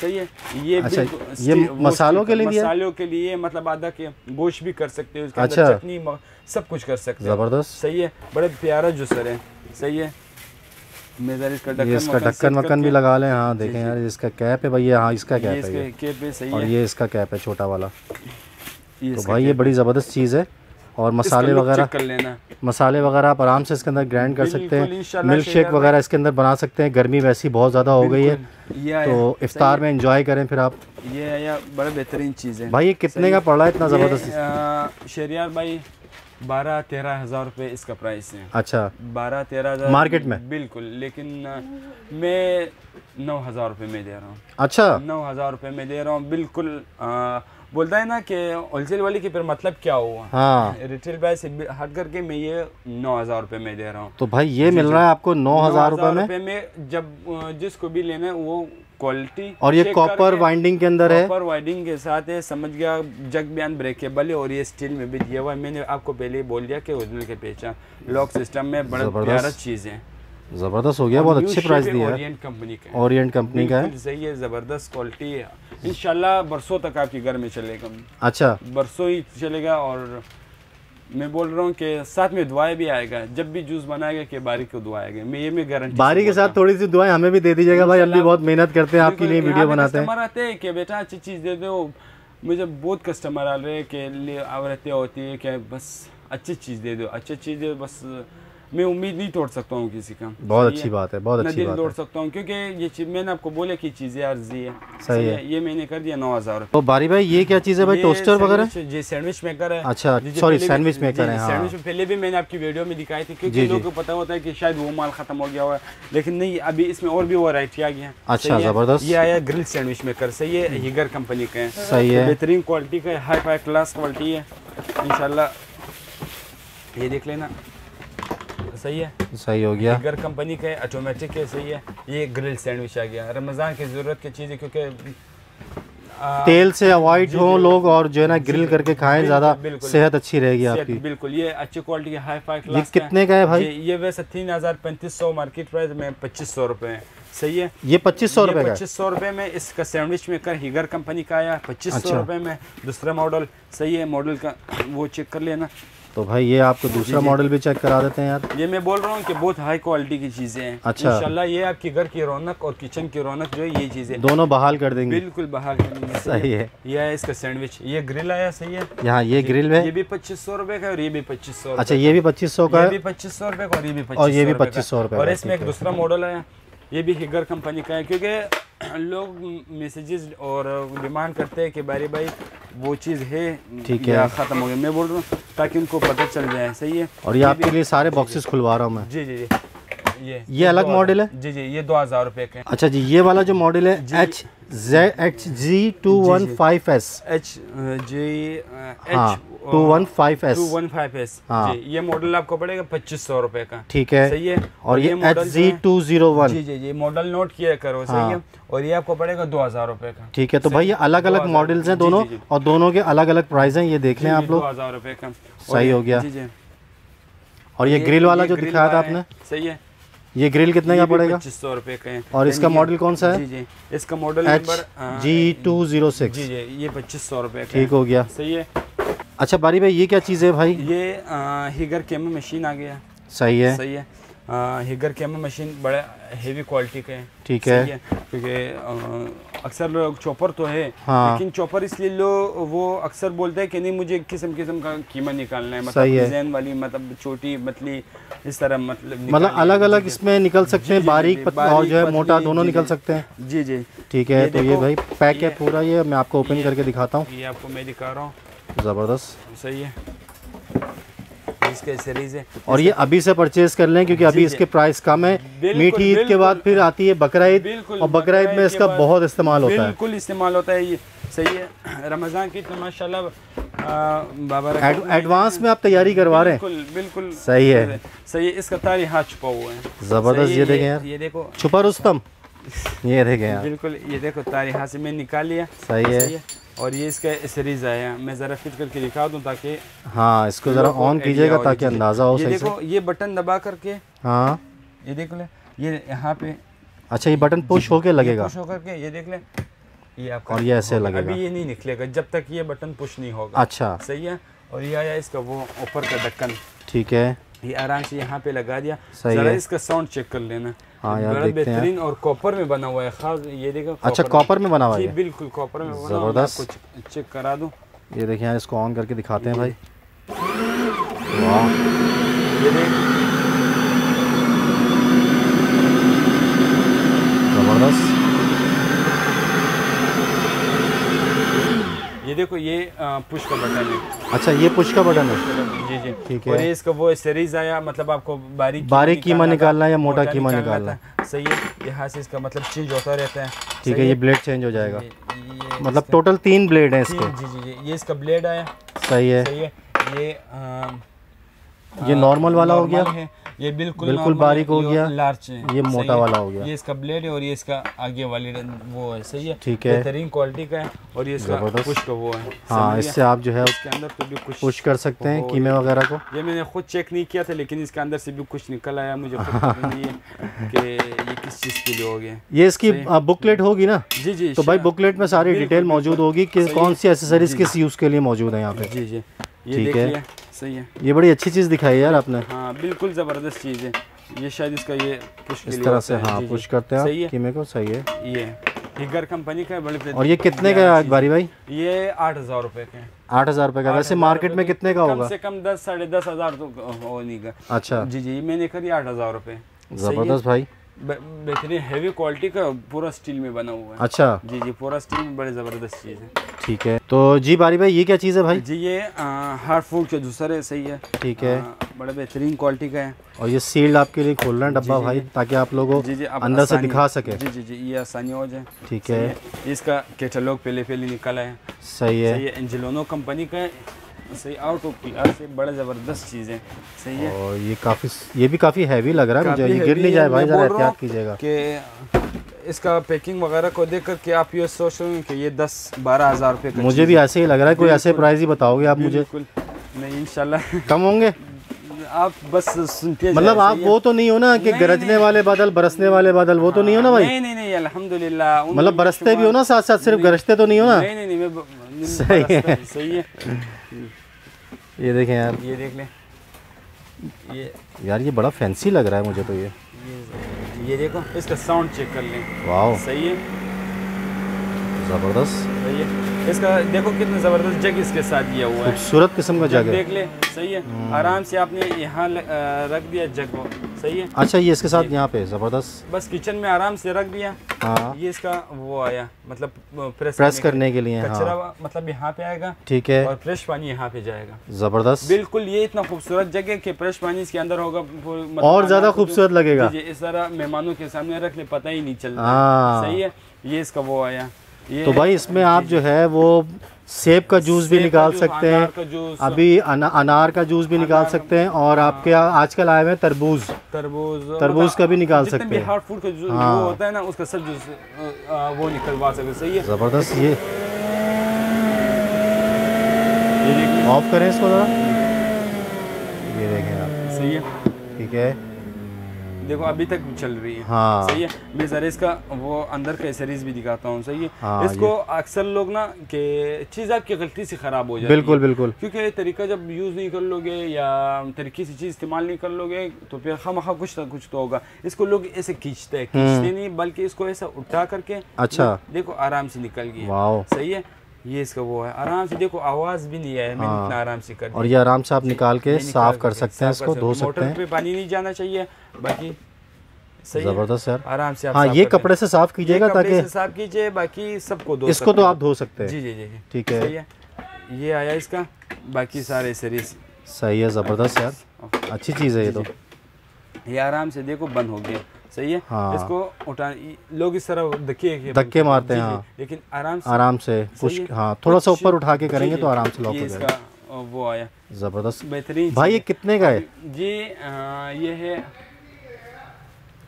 सही है ये अच्छा, ये मसालों के लिए मसालों के लिए मतलब आधा के गोश्त भी कर सकते हो उसके अच्छा। चटनी सब कुछ कर सकते हो। ज़बरदस्त। सही है बड़े प्यारा जूसर है सही है। इसका ये इसका ढक्कन वक्कन भी लगा लें हाँ देखें यार इसका कैप है भाई ये हाँ इसका कैप है ये। केप पे सही और ये इसका कैप है छोटा वाला। तो भाई ये बड़ी ज़बरदस्त चीज़ है। और मसाले वगैरह कर लेना। मसाले वगैरह आप आराम से इसके अंदर ग्राइंड कर सकते हैं। मिल्क शेक वगैरह इसके अंदर बना सकते हैं। गर्मी वैसी बहुत ज़्यादा हो गई है। तो इफ्तार में एंजॉय करें फिर आप। ये आया बड़ा बेहतरीन चीज़ है। भाई ये कितने का पड़ रहा है इतना ज़बरदस्त? शरियार भाई बारह तेरह हज़ार रुपये इसका प्राइस है। अच्छा। बारह तेरह हज़ार मार्केट में? बिल्कुल लेकिन मैं नौ हज़ार रुपये में दे रहा हूँ। अच्छा। नौ हज़ार रुपये में दे रहा हूँ। बिल्कुल अ, बोलता है ना कि होलसेल वाले की फिर मतलब क्या हुआ? हाँ। रिटेल प्राइस हट करके मैं ये नौ हज़ार रुपये में दे रहा हूँ। तो भाई ये मिल रहा है आपको नौ हज़ार रुपये में? में जब जिसको भी लेना है वो क्वालिटी और ये कॉपर वाइंडिंग के अंदर है? कॉपर वाइडिंग के साथ है समझ गया जग भी अनब्रेकेबल है और ये स्टील में भी दिया हुआ है। मैंने आपको पहले ही बोल दिया कि ओरिजिनल के पहचान। लॉक सिस्टम में बड़ा प्यारा चीज़ है। ज़बरदस्त हो गया बहुत अच्छे प्राइस दिया है। ओरिएंट कंपनी का ओरिएंट कंपनी का है। सही है ज़बरदस्त क्वालिटी है। इंशाल्लाह बरसों तक आपके घर में चलेगा। अच्छा। बरसों ही चलेगा और मैं बोल रहा हूँ कि साथ में दुआएँ भी आएगा जब भी जूस बनाएगा कि बारी को दुआ आएगा मैं ये मैं गारंटी बारी के साथ थोड़ी सी दुआएँ हमें भी दे दीजिएगा भाई हम भी बहुत मेहनत करते हैं आपके लिए वीडियो बनाते हैं। आते हैं कि बेटा अच्छी चीज़ दे दो। मुझे बहुत कस्टमर आ रहे हैं कि ले आवरतें होती है कि बस अच्छी चीज़ दे दो अच्छी चीज़ दे बस मैं उम्मीद नहीं तोड़ सकता हूँ किसी का। बहुत अच्छी बात है बहुत अच्छी बात तोड़ सकता हूँ क्योंकि ये चीज़ मैंने आपको बोला कि चीज़ें अर्जी है। सही है। ये मैंने कर दिया नौ हज़ार। तो बारी भाई ये क्या चीज़ है भाई? टोस्टर वगैरह? सैंडविच- सैंडविच मेकर है। अच्छा, भी- सैंडविच मेकर है, हाँ। सैंडविच पहले भी मैंने आपकी वीडियो में दिखाई थी क्योंकि लोगों को पता होता है कि शायद वो माल खत्म हो गया हुआ है लेकिन नहीं अभी इसमें और भी वैरायटी आ गई है। अच्छा, ज़बरदस्त। ये आया ग्रिल सैंडविच मेकर सही है? हीगर कंपनी का है। सही है। बेहतरीन क्वालिटी का है हाई फाई क्लास क्वालिटी है। इंशाल्लाह ये देख लेना। सही है? सही हो गया। हीगर कंपनी का ऑटोमेटिक है सही है। ये ग्रिल सैंडविच आ गया। रमज़ान की ज़रूरत की चीज़ है क्योंकि तेल से अवॉइड हो लोग और जो है ना ग्रिल करके खाएँ ज़्यादा सेहत अच्छी रहेगी आपकी। बिल्कुल ये अच्छी क्वालिटी के हाई फाई ये कितने का है भाई? ये, वैसे तीन हज़ार पैंतीस सौ मार्केट प्राइस में पच्चीस सौ रुपए है। सही है? ये पच्चीस सौ रुपये पच्चीस सौ रुपए में इसका सैंडविच मेकर हीगर कंपनी का आया पच्चीस सौ अच्छा। रुपए में। दूसरा मॉडल सही है मॉडल का वो चेक कर लेना। तो भाई ये आपको दूसरा मॉडल भी चेक करा देते हैं यार। ये मैं बोल रहा हूँ कि बहुत हाई क्वालिटी की चीज़ें हैं। अच्छा। इंशाल्लाह ये आपके घर की रौनक और किचन की रौनक जो है ये चीज़ें दोनों बहाल कर देंगे। बिल्कुल बाहर करेंगे सही है। ये है इसका सैंडविच ये ग्रिल आया सही है। यहाँ ये ग्रिल ये है। भी पच्चीस सौ रुपए का और ये भी पच्चीस सौ अच्छा ये भी पच्चीस सौ का ये भी पच्चीस सौ रुपए का और ये भी ये 2500 2500 रुपए और इसमें एक दूसरा मॉडल है ये भी हिगर कंपनी का है क्योंकि लोग मैसेजेस और डिमांड करते हैं कि बारी भाई वो चीज़ है ठीक है। ख़त्म हो गया। मैं बोल रहा हूँ ताकि उनको पता चल जाए सही है? और ये आपके लिए सारे बॉक्सेस खुलवा रहा हूँ मैं। जी जी जी। ये ये अलग मॉडल है? जी जी ये दो हज़ार रूपए का अच्छा जी ये वाला जो मॉडल है H Z H G two one five S H G हाँ two one five S two one five S. ये मॉडल आपको पड़ेगा पच्चीस सौ रुपए का। ठीक है। सही है? और ये H G two zero one G G G model note किया करो सही हाँ। है? और ये आपको पड़ेगा दो हज़ार रुपए का। ठीक है तो भाई ये अलग अलग 2000 मॉडल्स हैं दोनों जी, जी। और दोनों के अलग अलग प्राइस हैं ये देख लें आप लोग। दो हज़ार रुपए का। सही हो गया। और ये ग्रिल वाला जो दिखाया था आपने? सही है। ये ग्रिल कितने का पड़ेगा? पच्चीस सौ रुपए का और इसका मॉडल कौन सा है? जी जी। इसका model number G two zero six G G ये पच्चीस सौ रुपए ठीक हो। गया। सही है? अच्छा बारी भाई ये क्या चीज़ है भाई? ये हिगर कैमो मशीन आ गया। सही है। सही है। हिगर कैमो मशीन बड़ा हेवी क्वालिटी का है। ठीक है। क्योंकि अक्सर लोग चॉपर तो है हाँ। लेकिन चॉपर इसलिए लो वो अक्सर बोलते हैं कि नहीं मुझे किस्म किस्म का कीमा निकालना है मतलब डिज़ाइन वाली मतलब छोटी मतली इस तरह मतलब मतलब अलग अलग इसमें निकल सकते हैं बारीक और जो है मोटा दोनों निकल सकते हैं। जी जी। ठीक है तो ये भाई पैक है पूरा ये मैं आपको ओपन करके दिखाता हूँ। ये आपको मैं दिखा रहा हूँ। ज़बरदस्त। सही है। इसके सीरीज़ है। और ये अभी से परचेज कर लें क्योंकि अभी इसके प्राइस कम है। मीठी ईद के बाद फिर आती है बकरा ईद और बकरा ईद में इसका बहुत इस्तेमाल होता है। बिल्कुल इस्तेमाल होता है ये सही है। रमज़ान की तो माशाल्लाह बाबा एडवांस में आप तैयारी करवा रहे हैं। बिल्कुल बिल्कुल। सही है। सही है इसका तारी हाथ छुपा हुआ है। ज़बरदस्त ये देखें यार। ये देखो। छुपा रुस्तम। ये देखें बिल्कुल ये देखो तारी हाथ से मैं निकाल लिया। सही है। और ये इसका सीरीज़ आया मैं ज़रा फिट करके दिखा दूँ ताकि हाँ इसको ज़रा ऑन कीजिएगा ताकि। अंदाज़ा हो ये सही देखो ये बटन दबा करके हाँ। ये देख ले ये यहाँ पे अच्छा ये बटन पुश होके लगेगा। पुश होकर के ये देख ले ये आपका और ये ऐसे लगेगा। अभी ये नहीं निकलेगा जब तक ये बटन पुश नहीं होगा। अच्छा। सही है? और ये आया इसका वो ऊपर का ढक्कन। ठीक है। ये आराम से यहाँ पे लगा दिया। सही जरा। इसका साउंड चेक कर लेना। हाँ यार, देखते बेहतरीन और कॉपर में बना हुआ है। खास ये देखो अच्छा कॉपर में बना हुआ है? बिल्कुल कॉपर में बना हुआ है। मैं ज़बरदस्त। कुछ चेक करा दो। ये देखिए यार इसको ऑन करके दिखाते हैं भाई। वाह। ये देख ज़बरदस्त ये देखो ये पुश का बटन है। अच्छा ये पुश का बटन है? जी जी। ठीक है। और ये इसका वो सीरीज़ आया मतलब आपको बारीक बारीक कीमा निकालना है या मोटा कीमा। निकालना सही है यहाँ से इसका मतलब चेंज होता रहता है। ठीक है ये ब्लेड चेंज हो जाएगा। मतलब टोटल तीन ब्लेड है इसके। जी जी जी ये इसका ब्लेड आया। सही है। सही है। ये ये नॉर्मल वाला हो गया। है। ये बिल्कुल बिल्कुल बारीक हो गया। लार्ज ये मोटा वाला हो गया। ये इसका ब्लेड है और ये इसका आगे वाली वो है सही है? ठीक है। बेहतरीन क्वालिटी का है और ये इसका पुश का वो है। हाँ इससे आप जो है इसके अंदर तो भी कुछ पुश कर सकते हैं कीमे वगैरह को। ये मैंने खुद चेक नहीं किया था लेकिन इसके अंदर से भी कुछ निकल आया मुझे कि ये किस चीज़ के लिए हो गया। ये इसकी बुकलेट होगी ना? जी जी तो भाई बुकलेट में सारी डिटेल मौजूद होगी कि कौन सी एसेसरीज किस यूज़ के लिए मौजूद है यहाँ पे। जी जी। ये ठीक है। सही है। ये बड़ी अच्छी चीज़ दिखाई है यार आपने। हाँ बिल्कुल ज़बरदस्त चीज़ है। ये शायद इसका ये पुश इस तरह से हाँ। पुश करते हैं सही है। कीमे को? सही है। ये हिगर कंपनी का है बड़े और ये कितने का है बारी भाई? ये आठ हज़ार रुपए का आठ हज़ार रुपये का वैसे मार्केट में कितने का कम होगा से कम दस साढ़े दस हज़ार तो हो नहीं का अच्छा। जी जी मैंने करी आठ हज़ार रुपए। ज़बरदस्त भाई। बेहतरीन हैवी क्वालिटी का पूरा स्टील में बना हुआ है। अच्छा। जी जी पूरा स्टील में बड़े ज़बरदस्त चीज़ है। ठीक है। तो जी बारी भाई ये क्या चीज़ है भाई? जी ये हार्ड फ़ूड का जूसर है सही है। ठीक है। बड़ा बेहतरीन क्वालिटी का है। और ये सील्ड आपके लिए खोल रहे हैं डब्बा भाई ताकि आप लोगों जी जी आप अंदर से दिखा सके। जी जी जी ये आसानी हो जाए। ठीक है। इसका कैटलॉग पहले पहले निकला है। सही है। ये एंजेलोनो कंपनी का सही आउट ऑफ़ क्लास से बड़ा ज़बरदस्त चीज़। है सही है? और ये काफ़ी ये भी काफ़ी हैवी लग रहा है मुझे। ये गिर नहीं जाए भाई ज़रा एहतियात कीजिएगा। कि इसका पैकिंग वगैरह को देख कर के आप ये सोच रहे हैं कि ये दस बारह हज़ार रुपये मुझे भी ऐसे ही लग रहा है कोई ऐसे प्राइस ही बताओगे आप मुझे। बिल्कुल। नहीं इंशाल्लाह। कम होंगे? आप बस सुनते मतलब आप वो तो नहीं हो ना कि गरजने वाले बादल बरसने वाले बादल वो तो नहीं हो ना भाई? नहीं नहीं नहीं अल्हम्दुलिल्लाह मतलब बरसते भी हो ना साथ साथ सिर्फ़ गरजते तो नहीं हो ना? नहीं नहीं नहीं, सही है। सही है। ये देखें यार ये देख लें। ये यार ये बड़ा फैंसी लग रहा है मुझे तो ये। ये ये देखो इसका साउंड चेक कर लें। वाह सही है? ज़बरदस्त। सही है। इसका देखो कितना ज़बरदस्त जग इसके साथ दिया हुआ है। खूबसूरत किस्म का जग देख ले सही है। आराम से आपने यहाँ रख दिया जग को सही है। अच्छा ये इसके साथ यहाँ पे ज़बरदस्त। बस किचन में आराम से रख दिया। हाँ। ये इसका वो आया मतलब प्रेस प्रेस करने करने के लिए। कचरा हाँ। मतलब यहाँ पे आएगा ठीक है। और फ्रेश पानी यहाँ पे जाएगा। ज़बरदस्त। बिल्कुल ये इतना खूबसूरत जगह कि फ्रेश पानी इसके अंदर होगा। मतलब और ज़्यादा जो- खूबसूरत लगेगा। इस तरह मेहमानों के सामने रख ले पता ही नहीं चलता। हाँ। सही है ये इसका वो आया। तो भाई इसमें आप जो है वो सेब का जूस भी निकाल सकते हैं। अभी अना, अनार का जूस भी निकाल सकते हैं और आपके यहाँ आजकल आए हुए तरबूज। तरबूज तरबूज मतलब का भी निकाल सकते हैं। हार्ड फ़ूड का जूस हाँ। वो होता है ना उसका सब जूस वो निकलवा सकते सही है? ज़बरदस्त ये। ये ऑफ़ करें इसको ज़रा। ये देखें आप। सही है? ठीक है। देखो अभी तक चल रही है। हाँ। सही है? मैं जरा इसका वो अंदर का एसरीज भी दिखाता हूँ सही है? हाँ, इसको अक्सर लोग ना कि चीज़ आपकी गलती से ख़राब हो जाती बिल्कुल है। बिल्कुल क्योंकि ये तरीका जब यूज़ नहीं कर लोगे या तरीके से चीज़ इस्तेमाल नहीं कर लोगे तो फिर खाम खा कुछ ना कुछ तो होगा। इसको लोग ऐसे खींचते हैं खींचते नहीं बल्कि इसको ऐसा उठा करके हम्म। अच्छा। देखो आराम से निकल गई सही है? ये इसका वो है। आराम से देखो आवाज़ भी नहीं आया मैंने इतना आराम से कर और ये आराम से आप निकाल के साफ़ कर सकते हैं इसको धो सकते हैं पे पानी नहीं जाना चाहिए बाकी ज़बरदस्त यार। आराम से हाँ ये कपड़े से साफ़ कीजिएगा ताकि साफ़ कीजिए बाकी सबको दो इसको तो आप धो सकते हैं। हैं जी जी जी। ठीक है। है। ये आया इसका बाकी सारे सीरीज़ सही है ज़बरदस्त यार। अच्छी चीज़ है ये तो। ये आराम से देखो बंद हो गया। सही है? हाँ। इसको उठा लोग इस तरह धक्के धक्के मारते हैं, हाँ। लेकिन आराम से आराम से पुश हाँ। थोड़ा सा ऊपर उठा के करेंगे तो आराम से लॉक हो जाएगा। वो आया। ज़बरदस्त। बेहतरीन भाई ये कितने का है? जी ये है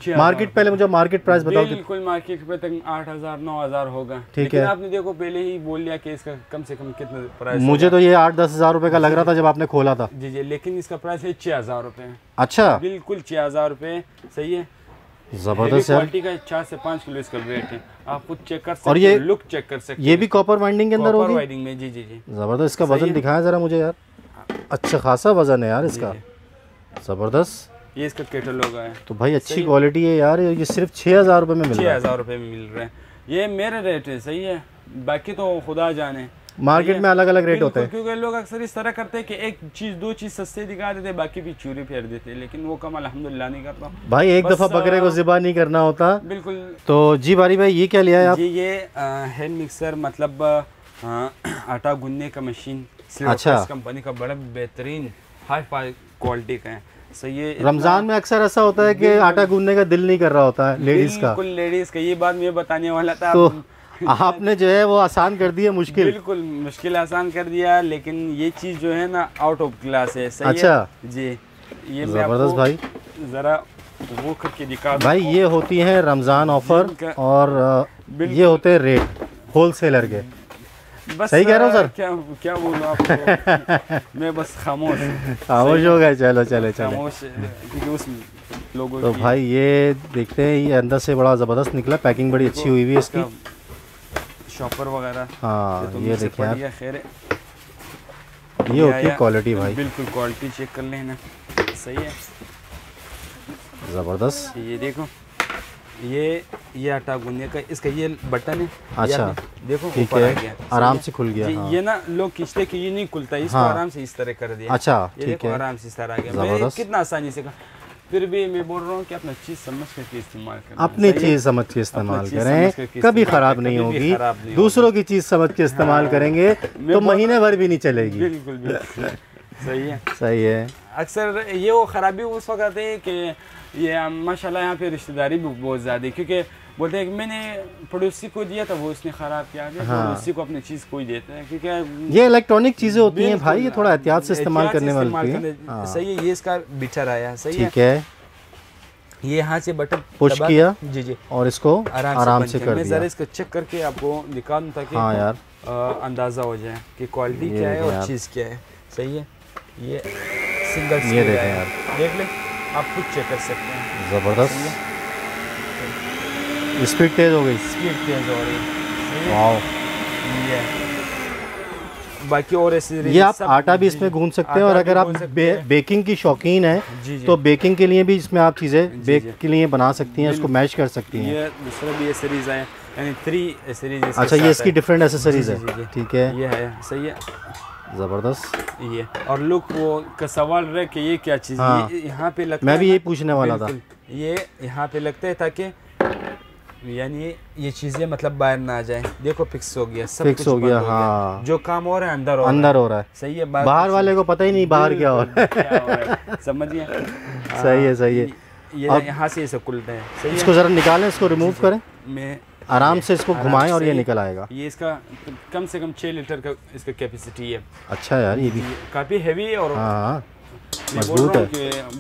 मार्केट पहले मुझे मार्केट प्राइस बताओ बिल्कुल मार्केट पे तक आठ हज़ार नौ हज़ार होगा। ठीक है। आपने देखो पहले ही बोल लिया कि इसका कम से कम कितना प्राइस मुझे तो ये आठ दस हज़ार रूपए का लग रहा था जब आपने खोला था। जी जी लेकिन इसका प्राइस है छः हज़ार रूपए। अच्छा। बिल्कुल छह हज़ार रूपए सही है। ज़बरदस्त यार। क्वालिटी का चार से पाँच किलो इसका वेट है। आप खुद चेक कर सकते और ये- लुक चेक कर सकते ये भी कॉपर वाइंडिंग के अंदर होगी? वाइडिंग में जी जी जी। ज़बरदस्त इसका वज़न दिखाया ज़रा मुझे यार। अच्छा खासा वज़न है यार इसका। ज़बरदस्त। ये इसका कैटलॉग है। तो भाई अच्छी क्वालिटी है यार ये सिर्फ़ छः हज़ार रुपये में मिल रहा है। हज़ार रुपये में मिल रहा है। ये मेरे रेट है सही है। बाकी तो खुदा जाने। मार्केट में अलग अलग रेट होते हैं। क्योंकि लोग अक्सर इस तरह करते हैं कि एक चीज़ दो चीज़ सस्ते दिखा देते बाकी भी चूरी फेर देते लेकिन वो कम अल्हम्दुलिल्लाह नहीं करता। भाई एक दफ़ा बकरे को ज़िबा नहीं करना होता। बिल्कुल। तो जी बारी भाई ये क्या लिया है आप? जी ये हैंड मिक्सर मतलब आटा गूंदने का मशीन अच्छा। कंपनी का बड़ा बेहतरीन हाई फाई क्वालिटी का है। है रमज़ान में अक्सर ऐसा होता है कि आटा गूंदने का दिल नहीं कर रहा होता है लेडीज़ का। बिल्कुल लेडीज़ का ये बात मैं बताने वाला था। तो आपने जो है वो आसान कर दिया मुश्किल। बिल्कुल मुश्किल आसान कर दिया लेकिन ये चीज़ जो है ना आउट ऑफ़ क्लास है। सही अच्छा। है जी। ये ज़बरदस्त भाई। जरा वो करके दिखा भाई ये होती हैं रमज़ान ऑफ़र और ये होते हैं रेट होलसेलर के। बस सही कह रहा हूँ सर? क्या क्या बोलूँ आपको? मैं बस खामोश खामोश हो गए चलो चलो चलो। खामोश क्योंकि उस लोगों तो भाई ये देखते हैं ये अंदर से बड़ा ज़बरदस्त निकला पैकिंग बड़ी अच्छी हुई हुई है इसकी। शॉपर वगैरह। हाँ तो ये देखिए आप गया, खैर। ये होती है क्वालिटी भाई। बिल्कुल क्वालिटी चेक कर लेना सही है। ज़बरदस्त। ये देखो ये ये आटा गूंदने का इसका ये बटन है। अच्छा। देखो ठीक है। गया। आराम से खुल गया हाँ। ये ना लोग खींचते कि ये नहीं खुलता इसको हाँ। आराम से इस तरह कर दिया। अच्छा ये ठीक देखो है। आराम से इस तरह आ गया। कितना आसानी से फिर भी मैं बोल रहा हूँ कि अपना चीज़ समझ करके इस्तेमाल करें। अपनी चीज़ समझ के इस्तेमाल करें। कभी ख़राब नहीं होगी। दूसरों की चीज़ समझ के इस्तेमाल करेंगे तो महीने भर भी नहीं चलेगी। बिल्कुल बिल्कुल। सही है। सही है। अक्सर ये वो ख़राबी उस वक्त आती है कि ये माशाल्लाह यहाँ पे रिश्तेदारी भी बहुत ज़्यादा है क्योंकि बोलते हैं कि मैंने पड़ोसी को दिया था वो उसने ख़राब किया। हाँ। पड़ोसी को अपनी चीज़ कोई देता है। क्योंकि ये इलेक्ट्रॉनिक चीज़ें होती हैं भाई ये थोड़ा एहतियात से इस्तेमाल करने वाली है। हाँ, सही है ये इसका बिटर आया सही ठीक है। ये यहाँ से बटन पुश किया जी जी। और इसको आराम, आराम बंद से कर दिया। ज़रा इसको चेक करके आपको दूँ ताकि हाँ यार। अंदाज़ा हो जाए कि क्वालिटी क्या है और चीज़ क्या है। सही है? ये सिंगल ये देखें यार। देख ले आप खुद चेक कर सकते हैं। ज़बरदस्त। स्पीड तेज़ हो गई। स्पीड तेज हो रही वाओ। ये। बाकी और ऐसे ये आप आटा भी इसमें गूंद सकते हैं और अगर आप बे, बेकिंग की शौकीन हैं जी जी। तो बेकिंग के लिए भी इसमें आप चीज़ें बेक के लिए बना सकती हैं इसको मैश कर सकती हैं। ये दूसरा भी ये सीरीज़ है यानी थ्री सीरीज़ अच्छा ये इसकी डिफरेंट एसेसरीज है। ठीक है। ये है सही है। ज़बरदस्त। ये। और लुक वो का सवाल रहे कि ये क्या चीज़ हाँ। ये यहाँ पे लगता मैं भी यही पूछने वाला था। ये यहाँ पे लगता है ताकि यानी ये चीज़ें मतलब बाहर ना आ जाए। देखो फिक्स हो गया सब फिक्स हो गया हाँ जो काम हो रहा है अंदर हो रहा है। अंदर हो रहा है। सही है बाहर वाले को पता ही नहीं बाहर क्या हो रहा है। समझिए? सही है सही है। ये यहाँ से इसे खुलता है। सही इसको ज़रा निकालें इसको रिमूव करें। मैं आराम से इसको घुमाएँ और ये निकल आएगा। ये इसका कम से कम छः लीटर का इसका कैपेसिटी है। अच्छा यार ये भी। काफ़ी हैवी है और हाँ मज़बूत हूँ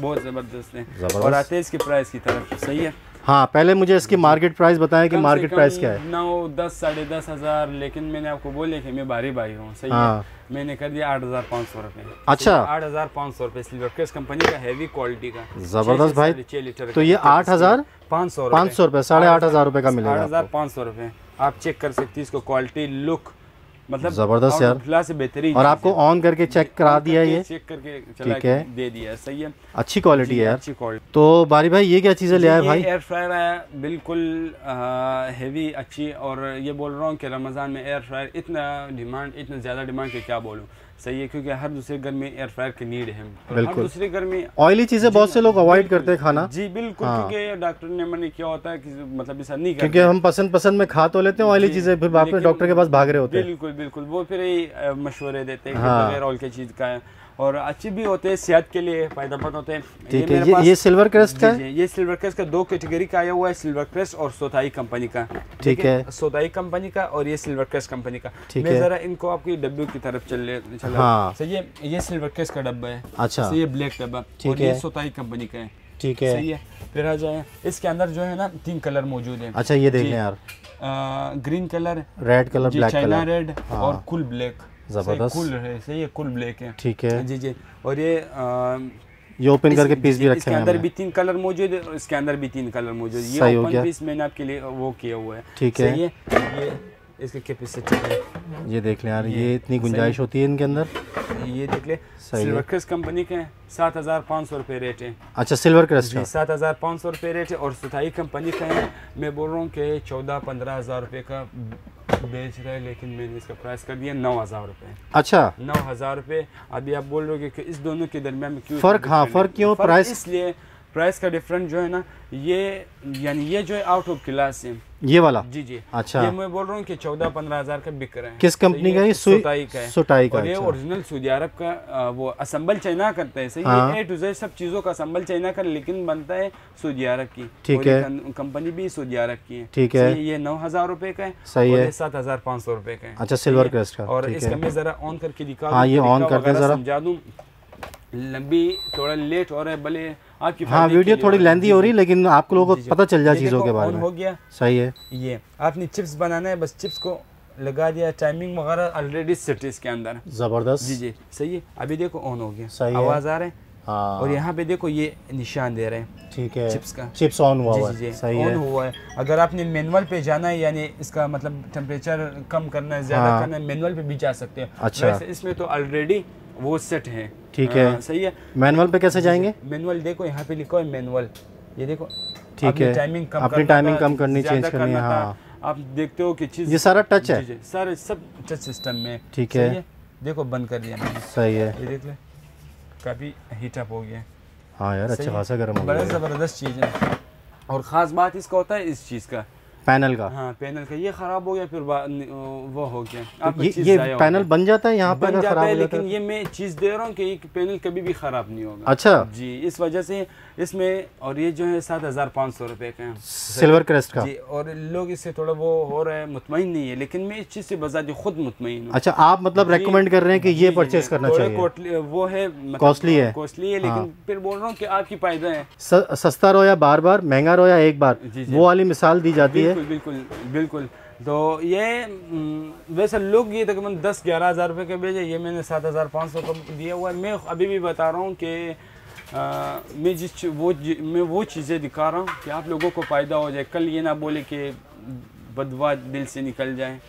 बहुत ज़बरदस्त है। और आते हैं इसकी प्राइस की तरफ़। सही है? हाँ पहले मुझे इसकी मार्केट प्राइस बताएँ कि मार्केट प्राइस क्या है। नौ दस साढ़े दस हज़ार लेकिन मैंने आपको बोले कि मैं भारी भाई हूँ सही हाँ। है। मैंने कर दिया आठ हज़ार पाँच सौ रुपये अच्छा। आठ हज़ार पाँच सौ रुपये सिल्वर केस कंपनी का हैवी क्वालिटी का। ज़बरदस्त भाई। छः लीटर तो ये आठ हज़ार पाँच सौ पाँच सौ रुपये साढ़े आठ हज़ार रुपये का मिलेगा आठ हज़ार पाँच सौ रुपये आप चेक कर सकती हैं इसको क्वालिटी लुक मतलब ज़बरदस्त यार। से बेहतरीन और आपको ऑन करके चेक करा दिया ये। चेक करके ठीक है। दे दिया सही है। अच्छी क्वालिटी है यार। अच्छी क्वालिटी तो बारी भाई ये क्या चीज़ें ले आए भाई? एयर फ्रायर आया बिल्कुल हैवी अच्छी। और ये बोल रहा हूँ कि रमज़ान में एयर फ्रायर इतना डिमांड इतना ज़्यादा डिमांड कि क्या बोलूँ? सही है क्योंकि हर दूसरे घर में एयर फ्रायर की नीड है हर बिल्कुल। दूसरे घर में ऑयली चीज़ें बहुत से लोग अवॉइड करते हैं खाना। जी बिल्कुल हाँ। क्योंकि डॉक्टर ने मैंने किया होता है कि मतलब ऐसा नहीं क्योंकि हम पसंद पसंद में खा तो लेते हैं ऑयली चीज़ें फिर बाद में डॉक्टर के पास भाग रहे होते हैं। बिल्कुल बिल्कुल वो फिर मशवरे देते हैं कि हाँ। ऑयल की चीज़ का है और अच्छे भी होते हैं सेहत के लिए फ़ायदेमंद होते हैं। ठीक है ये ये सिल्वर क्रेस्ट का? जी है ये सिल्वर क्रेस्ट का दो कैटेगरी का आया हुआ है सिल्वर क्रेस्ट और सोताई कंपनी का। ठीक है। सोताई कंपनी का और ये सिल्वर क्रेस्ट कंपनी का। ठीक मैं है। जरा इनको आपकी डब्बे की तरफ़ चल ले चला हाँ। सही है ये सिल्वर क्रेस्ट का डब्बा है। अच्छा। ये ब्लैक डब्बा। ठीक और ये है। सोताई कंपनी का है। ठीक है। सही है। फिर आ जाए। इसके अंदर जो है ना तीन कलर मौजूद है। अच्छा ये देख। लें यार। Green colour red colour black colour. Red हाँ। और कुल ब्लैक ज़बरदस्त। कुल है सही है कुल ब्लैक है। ठीक है। जी जी। और ये आ, ये ओपन करके पीस भी रखे इसके अंदर भी तीन कलर मौजूद है इसके अंदर भी तीन कलर मौजूद है। ये ओपन पीस मैंने आपके लिए वो किया हुआ है। ठीक है। ये इसकी कैपेसिटी है। ये देख लें यार ये ये इतनी गुंजाइश होती है इनके अंदर। ये देख ले सिल्वर क्रेस्ट कंपनी के सात हज़ार पाँच सौ रुपये रेट है। अच्छा सिल्वर क्रेस्ट का? सात हज़ार पाँच सौ रुपये रेट है और सुथाई कंपनी का है। मैं बोल रहा हूँ कि चौदह पंद्रह हज़ार रुपये का बेच रहा है लेकिन मैंने इसका प्राइस कर दिया नौ हज़ार रुपये। अच्छा। नौ हज़ार रुपये। अभी आप बोल रहे हो कि इस दोनों के दरमियान में क्यों फ़र्क, हाँ, फ़र्क क्यों? प्राइस- इसलिए प्राइस का डिफरेंट जो है ना ये यानी ये जो है आउट ऑफ़ क्लास है। ये वाला? जी जी। अच्छा। ये मैं बोल रहा हूँ कि चौदह पंद्रह हज़ार का बिक रहा है। किस कंपनी का ये? सुई- का है। सोटाई का और ये ओरिजिनल अच्छा सऊदी अरब का वो असम्बल चाइना करता है सही? हाँ। ए टू जेड सब चीज़ों का असम्बल चाइना का लेकिन बनता है सऊदी अरब की। ठीक है। कंपनी भी सऊदी अरब की है। ठीक है। ये नौ हज़ार रूपए का है सही है। सात हज़ार पाँच सौ रुपये का है। अच्छा, सिल्वर क्रेस्ट का, और इसका मैं ज़रा ऑन करके दिखा हाँ, ये कर वगैरह ज़रा। समझा दूँ। लंबी थोड़ा लेट हो रहा है भले आपकी हाँ वीडियो थोड़ी। लेंदी हो रही है लेकिन आप लोगों। को पता चल जाए चीज़ों के बारे में। हो गया। सही है। ये आपने चिप्स बनाना है बस चिप्स को लगा दिया टाइमिंग वगैरह ऑलरेडी सेट इसके अंदर। ज़बरदस्त। जी जी। सही है? अभी देखो ऑन हो गया। सही आवाज़ आ रहा है? हाँ। और यहाँ पे देखो ये निशान दे रहे हैं। ठीक है। चिप्स का। चिप्स ऑन हुआ हुआ जी जी। है सही ऑन है। हुआ है। अगर आपने मैनुअल पे जाना है यानी इसका मतलब टेम्परेचर कम करना है ज़्यादा हाँ। करना है मैनुअल पे भी जा सकते हैं। अच्छा। इसमें तो ऑलरेडी वो सेट है। ठीक हाँ, है। सही है। मैनुअल पे कैसे जाएँगे? मैनुअल देखो यहाँ पे लिखो है मैनुअल ये देखो ठीक है। टाइमिंग कम अपनी टाइमिंग कम करनी, change करनी है, हाँ। आप देखते हो कि चीज़ ये सारा टच है? सारे सब टच सिस्टम में। ठीक है। देखो बंद कर दिया मैंने। सही है। ये देख ले। काफ़ी हीट अप हो गया। हाँ यार अच्छा खासा गर्म हो बड़ा ज़बरदस्त चीज़ है। और ख़ास बात इसका होता है इस चीज़ का। पैनल का। हाँ पैनल का। ये ख़राब हो गया फिर वो हो गया। आपका ये ये हो पैनल बन जाता है यहाँ पे बन अगर जाता खराब है लेकिन ये मैं चीज़ दे रहा हूँ कि ये पैनल कभी भी ख़राब नहीं होगा। अच्छा। जी इस वजह से इसमें और ये जो है सात हज़ार पाँच सौ रुपये का है। सिल्वर क्रेस्ट का? जी और लोग इससे थोड़ा वो हो रहा है मुतमिन नहीं है लेकिन मैं इस चीज़ से बजाती खुद मुतमिन हूँ। अच्छा आप मतलब रेकमेंड कर रहे हैं कि ये परचेज करना चाहिए? वो है Costly है। कॉस्टली है लेकिन हाँ। फिर बोल रहा हूँ कि आपकी फ़ायदा है। सस्ता रोया बार बार महँगा रोया एक बार। वो वाली मिसाल दी जाती है। बिल्कुल बिल्कुल बिल्कुल। तो ये हम्म, वैसे लोग ये तकरीबन दस ग्यारह हज़ार रुपये के भेजे ये मैंने सात हज़ार पाँच सौ का दिया हुआ है। मैं अभी भी बता रहा हूँ कि आ, मैं जिस वो जी- मैं वो चीज़ें दिखा रहा हूँ कि आप लोगों को फ़ायदा हो जाए। कल ये ना बोले कि बदवा दिल से निकल जाए।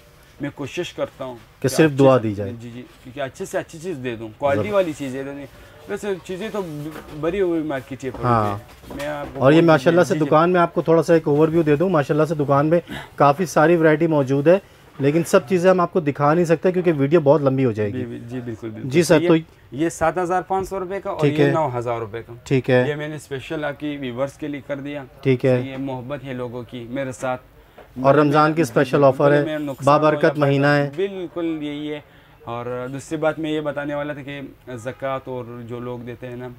मैं कोशिश करता हूँ कि सिर्फ़ दुआ दी जाए। जी जी क्योंकि अच्छे से अच्छी चीज़ दे दूँ। क्वालिटी वाली चीज़ें दे। वैसे चीज़ें तो बड़ी हुई मार्केट है। हाँ। मैं आपको और ये माशाल्लाह से। दुकान में आपको थोड़ा सा एक ओवरव्यू दे दूँ। माशाल्लाह से दुकान में काफ़ी सारी वैरायटी मौजूद है। लेकिन सब चीज़ें हम आपको दिखा नहीं सकते क्योंकि वीडियो बहुत लंबी हो जाएगी। जी जी, बिल्कुल बिल्कुल। जी सर, तो- ये सात हज़ार पाँच सौ रुपये का और ये। नौ हज़ार रुपये का। ठीक है। ये मैंने स्पेशल आपकी व्यूवर्स के लिए कर दिया। ठीक है। ये मोहब्बत है लोगों की मेरे साथ। और रमज़ान की स्पेशल ऑफ़र है बाबरकत महीना है। बिल्कुल यही है। और दूसरी बात मैं ये बताने वाला था कि ज़क़़त और जो लोग देते हैं ना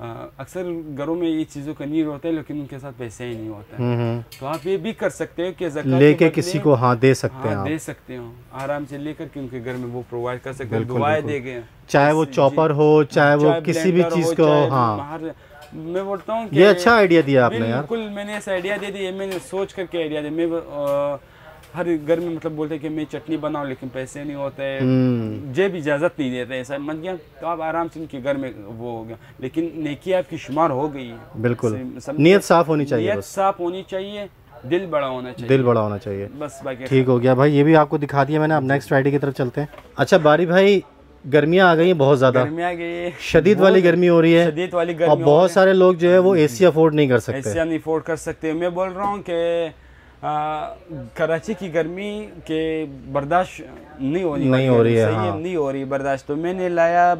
अक्सर घरों में ये चीज़ों का नीड होता है लेकिन उनके साथ पैसे ही नहीं होता है हम्म, हम्म। तो आप ये भी कर सकते हो कि लेके किसी को हाँ दे सकते हैं हाँ दे सकते हो आराम से लेकर के उनके घर में वो प्रोवाइड कर सकते हो दुआएँ बिल्कुल। देंगे चाहे वो जी। चॉपर हो चाहे वो किसी भी चीज़ हो, को हाँ मैं बोलता हूँ ये अच्छा आइडिया दिया आपने यार बिल्कुल मैंने ऐसा आइडिया दे दिया मैंने सोच करके आइडिया दिया मैं हर घर में मतलब बोलते हैं कि मैं चटनी बनाऊँ लेकिन पैसे नहीं होते। हम्म, जेब इजाज़त नहीं देते ऐसा मत गया तो आप आराम से उनके घर में वो हो गया। लेकिन नेकी आपकी शुमार हो गई। है बिल्कुल नीयत साफ़ होनी चाहिए नियत साफ़ होनी चाहिए दिल बड़ा होना चाहिए। दिल बड़ा होना चाहिए। बस बाकी ठीक हो गया। भाई ये भी आपको दिखा दिया मैंने। आप नेक्स्ट फ्राइडे की तरफ़ चलते हैं। अच्छा बारी भाई गर्मियाँ आ गई हैं बहुत ज़्यादा। गर्मी आ गई है। शदीद वाली गर्मी हो रही है। शदीद वाली गर्मी और बहुत सारे लोग जो है वो एसी अफोर्ड नहीं कर सकते। नहीं अफोर्ड कर सकते मैं बोल रहा हूँ कि आ, कराची की गर्मी के बर्दाश्त नहीं हो रही नहीं हो रही है, हाँ। नहीं हो रही बर्दाश्त। तो मैंने लाया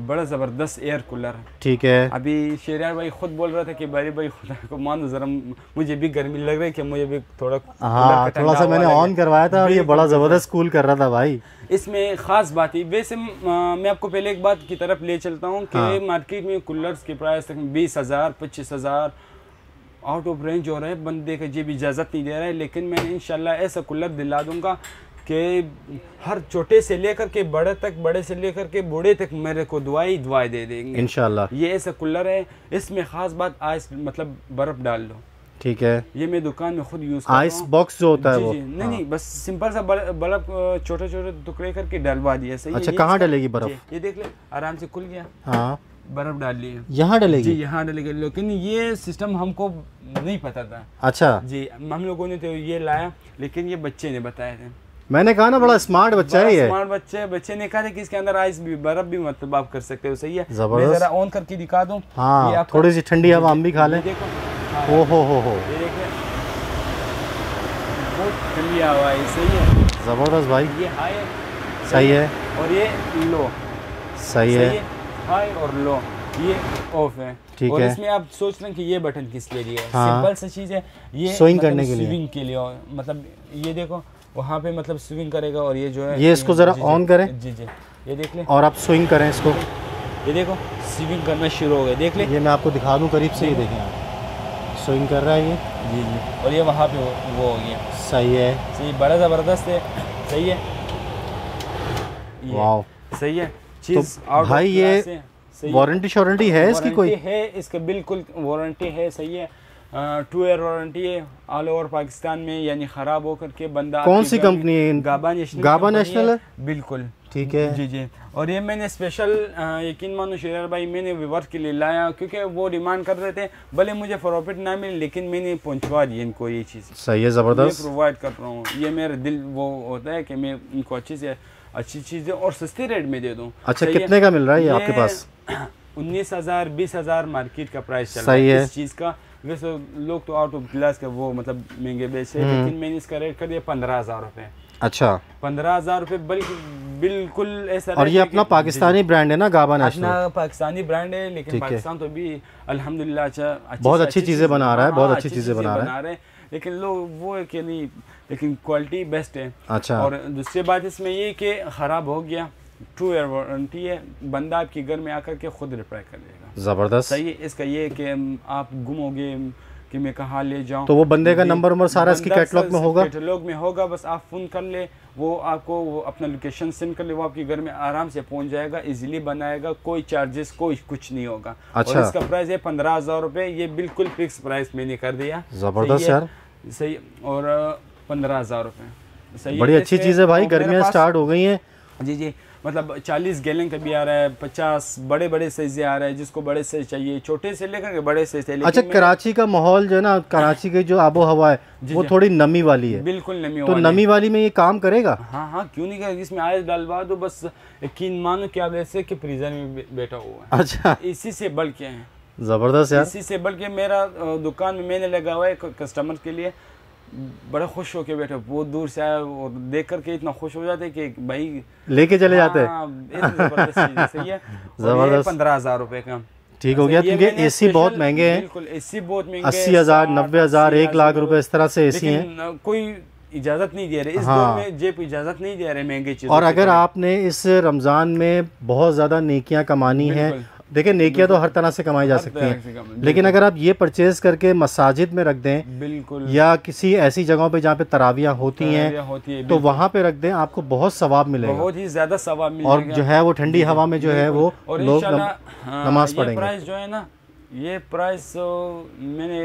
बड़ा ज़बरदस्त एयर कूलर ठीक है। अभी शेरियार भाई खुद बोल रहा था कि बारी भाई खुदा को मानो जरा मुझे भी गर्मी लग रही है कि मुझे भी थोड़ा हाँ थोड़ा सा मैंने ऑन करवाया था और ये बड़ा ज़बरदस्त कूल कर रहा था भाई। इसमें खास बात है वैसे मैं आपको पहले एक बात की तरफ़ ले चलता हूँ कि हाँ। मार्केट में कूलर्स के प्राइस तक बीस हज़ार पच्चीस हज़ार आउट ऑफ़ रेंज हो रहा है। बंदे का जेब इजाज़त नहीं दे रहा है लेकिन मैं इंशाल्लाह ऐसा कूलर दिला दूँगा कि हर छोटे से लेकर के बड़े तक बड़े से लेकर के बूढ़े तक मेरे को दुआई दुआई दे देंगे। इनशाला ये ऐसा कूलर है इसमें खास बात आइस मतलब बर्फ़ डाल दो। ठीक है। ये मैं दुकान में खुद यूज़ आइस बॉक्स जो होता है वो। नहीं नहीं बस सिंपल सा बर्फ़ बर्फ़, छोटे छोटे टुकड़े करके डलवा दिया सही अच्छा कहाँ डलेगी बर्फ़? ये देख ले आराम से खुल गया। हाँ। बर्फ़ डाल ली है। यहाँ जी डलेगी यहाँ डलेगी। लेकिन ये सिस्टम हमको नहीं पता था। अच्छा। जी हम लोगों ने तो ये लाया लेकिन ये बच्चे ने बताए थे। मैंने कहा ना बड़ा स्मार्ट बच्चा है ये स्मार्ट बच्चे बच्चे ने कहा था कि इसके अंदर आइस भी बर्फ़ भी मतलब आप कर सकते हो। सही है। मैं ज़बरदस्त। जरा ऑन करके दिखा दूँ। हाँ थोड़ी सी ठंडी हवा हम भी खा लें। देखो। हाँ, ओ हो हो हो। ये देखिए। बहुत ठंडी हवा है सही है। ज़बरदस्त भाई। ये हाई सही है। और ये लो सही है। हाई और लो ये ऑफ़ है। ठीक और है। इसमें आप सोच रहे हैं कि ये बटन किस लिए दिया है? हाँ। सिंपल सी चीज़ है ये Swing मतलब करने के लिए। स्विंग के लिए मतलब ये देखो वहाँ पे मतलब स्विंग करेगा और ये जो है ये इसको ज़रा जी, करें। जी जी ये देख ले। और आप स्विंग करें इसको। ये देखो स्विंग करना शुरू हो गया देख ले। ये मैं आपको दिखा दूँ करीब से ये देखें। आप। स्विंग कर रहा है ये। जी जी और ये वहाँ पे वो, वो हो गया। सही है। सही बड़ा ज़बरदस्त है। सही है? वाह सही है? चीज़ तो भाई ये वारंटी शॉरंटी है। इसकी कोई? है इसका बिल्कुल वारंटी है सही है। टू ईयर वारंटी है ऑल ओवर पाकिस्तान में यानी खराब होकर के बंदा कौन सी कंपनी है गाबा नेशनल गाबा नेशनल है? बिल्कुल। ठीक है। जी जी। और ये मैंने स्पेशल यकीन मानो शेर भाई मैंने व्यूवर्स के लिए लाया क्योंकि वो डिमांड कर रहे थे। भले मुझे प्रॉफिट ना मिले लेकिन मैंने पहुंचवा दी इनको ये चीज़। सही है ज़बरदस्त। प्रोवाइड कर रहा हूँ। ये मेरा दिल वो होता है कि मैं इनको अच्छी से अच्छी चीज़ें और सस्ते रेट में दे दूँ। अच्छा कितने का मिल रहा है ये आपके पास? उन्नीस हज़ार बीस हज़ार मार्केट का प्राइस चल रहा है। है। इस चीज़ का वैसे लोग तो आउट ऑफ़ क्लास का वो मतलब महँगे बेचे हम्म। लेकिन मैंने इसका रेट कर दिया पंद्रह हज़ार रुपये अच्छा। पंद्रह हज़ार रुपये बल्कि बिल्कुल ऐसा और ये अपना पाकिस्तानी ब्रांड है ना गाबा अपना पाकिस्तानी ब्रांड है लेकिन पाकिस्तान तो भी अल्हम्दुलिल्लाह अच्छा बहुत अच्छी चीज़ें बना रहा है, बहुत हाँ, अच्छी चीज़ें बना रहा है। हैं। लेकिन लोग वो है कि नहीं लेकिन क्वालिटी बेस्ट है। अच्छा। और दूसरी बात इसमें ये कि ख़राब हो गया टू ईयर वारंटी है बंदा आपके घर में आकर के खुद रिपेयर कर देगा। ज़बरदस्त। सही है इसका ये है कि आप गुम हो गए कि मैं कहाँ ले जाऊँ। तो वो बंदे का नंबर वंबर सारा इसकी कैटलॉग में होगा? कैटलॉग में होगा बस आप फ़ोन कर ले वो आपको वो अपना लोकेशन सेंड कर ले वो आपके घर में आराम से पहुँच जाएगा इजीली बनाएगा कोई चार्जेस कोई कुछ नहीं होगा। अच्छा। और इसका प्राइस है पंद्रह हज़ार रुपये ये बिल्कुल फिक्स प्राइस मैंने कर दिया। ज़बरदस्त यार। सही और पंद्रह हज़ार रुपये सही बड़ी अच्छी चीज़ है भाई और गर्मियाँ स्टार्ट हो गई हैं। जी जी मतलब 40 गैलन का भी आ रहा है 50 बड़े बड़े साइज़ आ रहा है जिसको बड़े साइज़ चाहिए छोटे से लेकर के बड़े साइज़ चाहिए अच्छा कराची का माहौल जो है ना कराची की जो आबो हवा है वो थोड़ी नमी वाली है। बिल्कुल नमी तो नमी वाली में ये काम करेगा? हाँ हाँ क्यों नहीं करेगा? इसमें आयत डलवा दो बस यकीन मानो क्या वैसे कि प्रिजन में बैठा हुआ है। अच्छा। इसी से बल के ज़बरदस्त यार। इसी से बल्कि मेरा दुकान में मैंने लगा हुआ है कस्टमर के लिए। बड़ा खुश होके बैठे बहुत दूर से आए और देख करके इतना खुश हो जाते कि भाई लेके चले जाते। हैं हाँ, ज़बरदस्त चीज़ है, सही है ज़बरदस्त। पंद्रह हज़ार रुपए का। ठीक हो गया क्योंकि मैंने एसी बहुत महँगे हैं। बिल्कुल एसी बहुत महँगे अस्सी हज़ार नब्बे हज़ार एक लाख रुपए इस तरह से एसी हैं। लेकिन अ, कोई इजाज़त नहीं दे रहे। इस हाँ। में जेब इजाज़त नहीं दे रहे महँगे चीज़ और अगर आपने इस रमज़ान में बहुत ज़्यादा नेकियाँ कमानी हैं। देखिए नेकियाँ तो हर तरह से कमाई जा सकती हैं। लेकिन अगर आप ये परचेज करके मसाजिद में रख दें बिल्कुल। या किसी ऐसी जगहों पे जहाँ पे तरावियाँ होती हैं होती है तो वहाँ पे रख दें आपको बहुत सवाब मिलेगा। बहुत ही ज़्यादा सवाब मिल और जो है वो ठंडी हवा में जो है वो लोग हाँ, नमाज़ पढ़ेंगे। प्राइस जो है ना ये प्राइस मैंने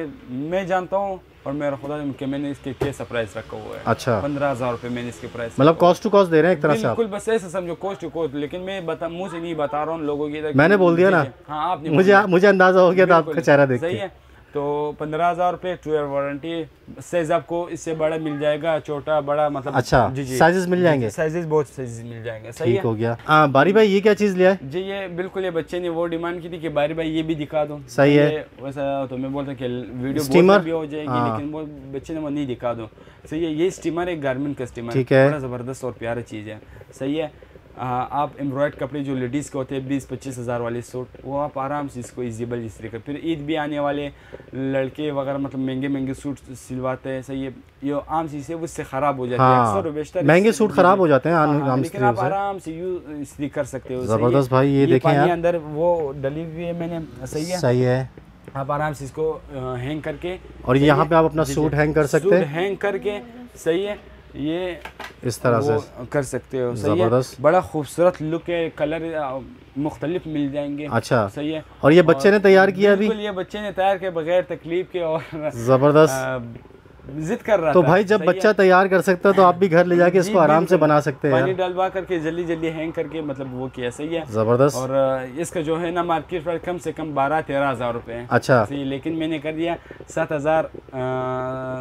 मैं जानता हूँ और मेरा खुदा कि मैंने इसके कैसा प्राइस रखा हुआ है? अच्छा। पंद्रह हज़ार रुपये मैंने इसके प्राइस मतलब कॉस्ट टू कॉस्ट दे रहे हैं एक तरह से बिल्कुल बस ऐसे समझो कॉस्ट टू कॉस्ट लेकिन मैं बता मुझे नहीं बता रहा हूँ लोगों की मैंने बोल दिया ना। हाँ आपने मुझे मुझे अंदाज़ा हो गया था आपका चेहरा देख सही है। तो पंद्रह हज़ार रुपये टू ईयर वारंटी साइज़ आपको इससे बड़ा मिल जाएगा छोटा बड़ा मतलब अच्छा जी जी। साइजेस मिल जाएँगे? साइजेस बहुत साइजेस मिल जाएँगे सही ठीक है? गया। हाँ बारी भाई ये क्या चीज़ लिया है? जी ये बिल्कुल ये बच्चे ने वो डिमांड की थी कि बारी भाई ये भी दिखा दो। सही है। वैसा तो मैं बोलता कि वीडियो? बहुत भी हो जाएगी हाँ। लेकिन वो बच्चे ने वो नहीं दिखा दो। सही है ये स्टीमर एक गारमेंट का स्टीमर है। बड़ा ज़बरदस्त और प्यारा चीज़ है। सही है? आ, आप एम्ब्रॉयड कपड़े जो लेडीज़ के होते हैं बीस पच्चीस हज़ार वाले सूट वो आप आराम से इसको ईजीबल इस तरीके फिर ईद भी आने वाले लड़के वगैरह मतलब महँगे महँगे सूट सिलवाते हैं सही है ये आम चीज़ है वो इससे ख़राब हो जाती है हाँ अक्सर बेशतर महँगे सूट खराब हो जाते हैं आम हाँ, लेकिन आप आराम से यूज़ इसलिए कर सकते हो ज़बरदस्त। भाई, ये देखें अंदर वो डली हुई है मैंने सही है। सही है। आप आराम से इसको हैंग करके और यहाँ? पे आप अपना सूट हैंग कर सकते हैं। हैंग करके सही है। ये इस तरह से। कर सकते हो। सही है। बड़ा खूबसूरत लुक है। कलर मुख्तलिफ़ मिल जाएँगे। अच्छा। सही है। और ये बच्चे ने तैयार किया अभी? ये बच्चे ने तैयार किया बगैर तकलीफ़ के और ज़बरदस्त। जिद कर रहा तो था। भाई जब बच्चा तैयार कर सकता है तो आप भी घर ले जाके इसको आराम से बना सकते हैं। पानी डलवा करके जल्दी जल्दी हैंग करके मतलब वो किया। सही है। ज़बरदस्त। और इसका जो है ना मार्केट प्राइस कम से कम बारह तेरह हज़ार रूपए है। अच्छा। सही लेकिन मैंने कर दिया सात हज़ार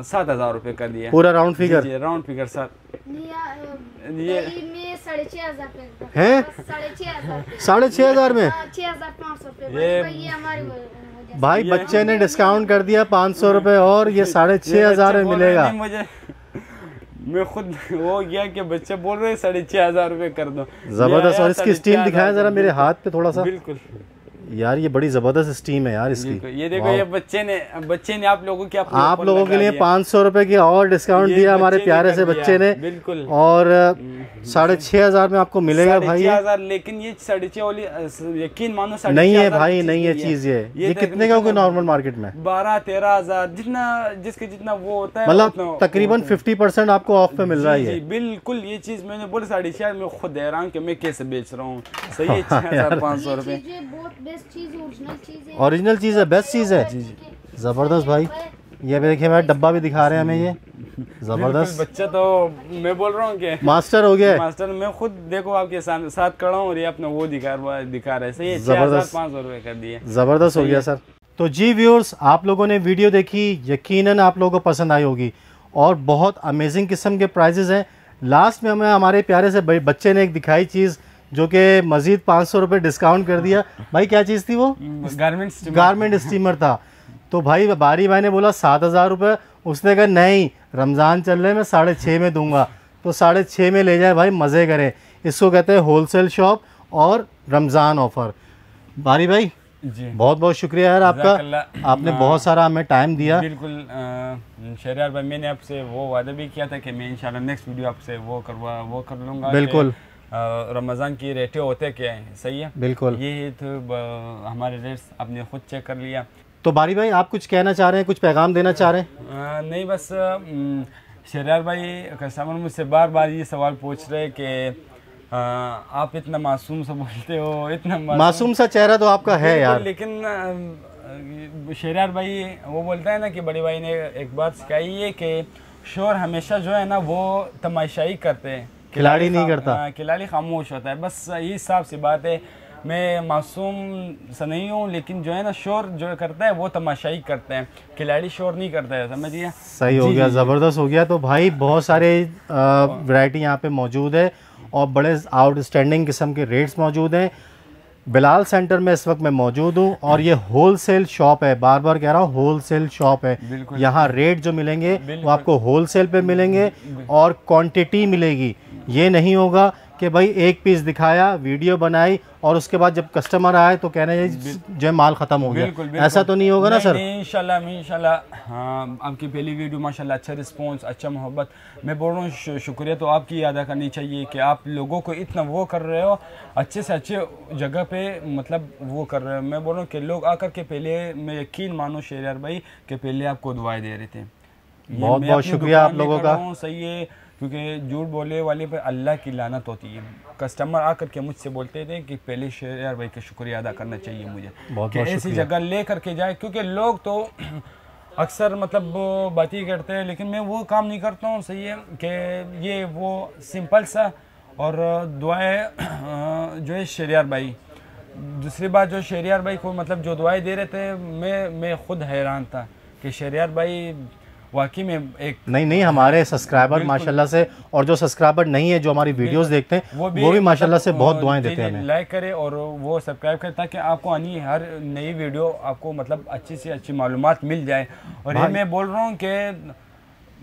सात हज़ार रूपए कर दिया। पूरा राउंड फिगर राउंड फिगर सात। ये ये साढ़े छः हज़ार साढ़े छः हज़ार। में? हाँ, छः हज़ार पाँच सौ ये- हमारी। भाई बच्चे ने डिस्काउंट कर दिया पाँच सौ रुपये और ये साढ़े छः हज़ार में मिलेगा। मुझे मैं खुद वो गया कि बच्चे बोल रहे हैं साढ़े छः हज़ार रुपये कर दो। ज़बरदस्त और इसकी स्टील स्टीम दिखाया जरा मेरे हाथ पे थोड़ा सा। बिल्कुल। यार ये बड़ी ज़बरदस्त स्टीम है यार इसकी। ये देखो ये बच्चे ने बच्चे ने आप लोगों के आप लोगों के लिए पाँच सौ रुपये की और डिस्काउंट दिया हमारे प्यारे से बच्चे ने। बिल्कुल। और साढ़े छः हज़ार में आपको मिलेगा भाई। हज़ार लेकिन ये साढ़े छः वाली यकीन मानो नहीं है भाई नहीं है चीज़ ये। ये ये कितने का होगा नॉर्मल मार्केट में? बारह तेरह हज़ार जितना जिसके जितना वो होता है मतलब तकरीबन फिफ्टी परसेंट आपको ऑफ़ पे मिल रहा है जी, ये। जी, बिल्कुल ये चीज़ मैंने बोला साढ़े छः में खुद हैरान हूँ कि मैं कैसे बेच रहा हूँ। सही है छः हज़ार पाँच सौ ये रुपये ओरिजिनल चीज़ है। चीज़ है बेस्ट चीज़ है। ज़बरदस्त भाई। ये भी देखिए मेरा डब्बा भी दिखा रहे हैं हमें ये। ज़बरदस्त। बच्चा तो मैं बोल रहा हूँ कि मास्टर हो गया। मास्टर मैं खुद देखो आपके साथ साथ खड़ा हूँ और ये अपना वो दिखा रहा दिखा रहा है। सही ज़बरदस्त। पाँच सौ रुपये कर दिए। ज़बरदस्त हो गया सर तो जी व्यूअर्स आप लोगों ने वीडियो देखी यकीनन आप लोगों को पसंद आई होगी। और बहुत अमेजिंग किस्म के प्राइजेज हैं। लास्ट में हमें हमारे प्यारे से बच्चे ने एक दिखाई चीज़ जो कि मज़ीद पाँच सौ रुपये डिस्काउंट कर दिया। भाई क्या चीज़ थी वो? गारमेंट्स गारमेंट स्टीमर था। तो भाई बारी भाई ने बोला सात हज़ार रुपये। उसने कहा नहीं रमज़ान चल रहे मैं साढ़े छः में दूँगा। तो साढ़े छः में ले जाए भाई मज़े करें। इसको कहते हैं होलसेल शॉप और रमज़ान ऑफ़र बारी भाई जी। बहुत बहुत शुक्रिया यार आपका। आपने बहुत सारा हमें टाइम दिया। बिल्कुल शहरियार भाई मैंने आपसे वो वादा भी किया था कि मैं इंशाल्लाह नेक्स्ट वीडियो आपसे वो करवा वो कर लूँगा बिल्कुल। रमज़ान की रेटें होते क्या हैं? सही है? बिल्कुल। ये तो हमारे रेट्स आपने खुद चेक कर लिया। तो बारी भाई आप कुछ कहना चाह रहे हैं कुछ पैगाम देना चाह रहे हैं? नहीं बस अम, शहरियार भाई कस्टमर मुझसे बार बार ये सवाल पूछ रहे कि आप इतना मासूम सा बोलते हो इतना मासूम मासूम सा चेहरा तो आपका है यार। लेकिन शेरार भाई वो बोलता है ना कि बड़ी भाई ने एक बात सिखाई है कि शोर हमेशा जो है ना वो तमाशाई करते हैं। खिलाड़ी नहीं करता। हाँ, खिलाड़ी खामोश होता है। बस ये हिसाब से बात है। मैं मासूम सा नहीं हूँ लेकिन जो है ना शोर जो करता है वो तमाशाई करते हैं। खिलाड़ी शोर नहीं करता है समझिए सही हो गया ज़बरदस्त हो गया। तो भाई बहुत सारे वैरायटी यहाँ पे मौजूद है और बड़े आउटस्टैंडिंग किस्म के रेट्स मौजूद हैं। बिलाल सेंटर में इस वक्त मैं मौजूद हूँ और ये होलसेल शॉप है। बार बार कह रहा हूँ होलसेल शॉप है। यहाँ रेट जो मिलेंगे वो आपको होलसेल पे मिलेंगे और क्वांटिटी मिलेगी। ये नहीं होगा कि भाई एक पीस दिखाया वीडियो बनाई और उसके बाद जब कस्टमर आए तो कहना है जो माल ख़त्म हो गया। बिल्कुल गया ऐसा तो नहीं होगा ना सर? इंशाल्लाह इंशाल्लाह हाँ आपकी पहली वीडियो माशाल्लाह अच्छा रिस्पांस अच्छा मोहब्बत। मैं बोल रहा हूँ शुक्रिया तो आपकी अदा करनी चाहिए कि आप लोगों को इतना वो कर रहे हो अच्छे से अच्छे जगह पे मतलब वो कर रहे हो। मैं बोल रहा हूँ कि लोग आकर के पहले मैं यकीन मानो शेरियार भाई कि पहले आपको दुआएँ दे रहे थे। बहुत बहुत शुक्रिया आप लोगों का। सही है। क्योंकि झूठ बोले वाले पर अल्लाह की लानत होती है। कस्टमर आकर के मुझसे बोलते थे कि पहले शेर भाई का शुक्रिया अदा करना चाहिए मुझे। बहुत कि बहुत ऐसी जगह ले करके जाए क्योंकि लोग तो अक्सर मतलब बातें करते हैं लेकिन मैं वो काम नहीं करता हूँ सही है कि ये वो सिंपल सा और दुआएँ जो है शेरियार भाई। दूसरी बात जो शेरियार भाई को मतलब जो दुआएँ दे रहे थे मैं मैं खुद हैरान था कि शेरियार भाई वाकई में एक नहीं नहीं हमारे सब्सक्राइबर माशाल्लाह से और जो सब्सक्राइबर नहीं है जो हमारी वीडियोस देखते हैं वो भी, वो भी माशाल्लाह से मतलब, बहुत दुआएँ देते हैं लाइक करें और वो सब्सक्राइब करें ताकि आपको आनी हर नई वीडियो आपको मतलब अच्छी से अच्छी मालूम मिल जाए। और ये मैं बोल रहा हूँ कि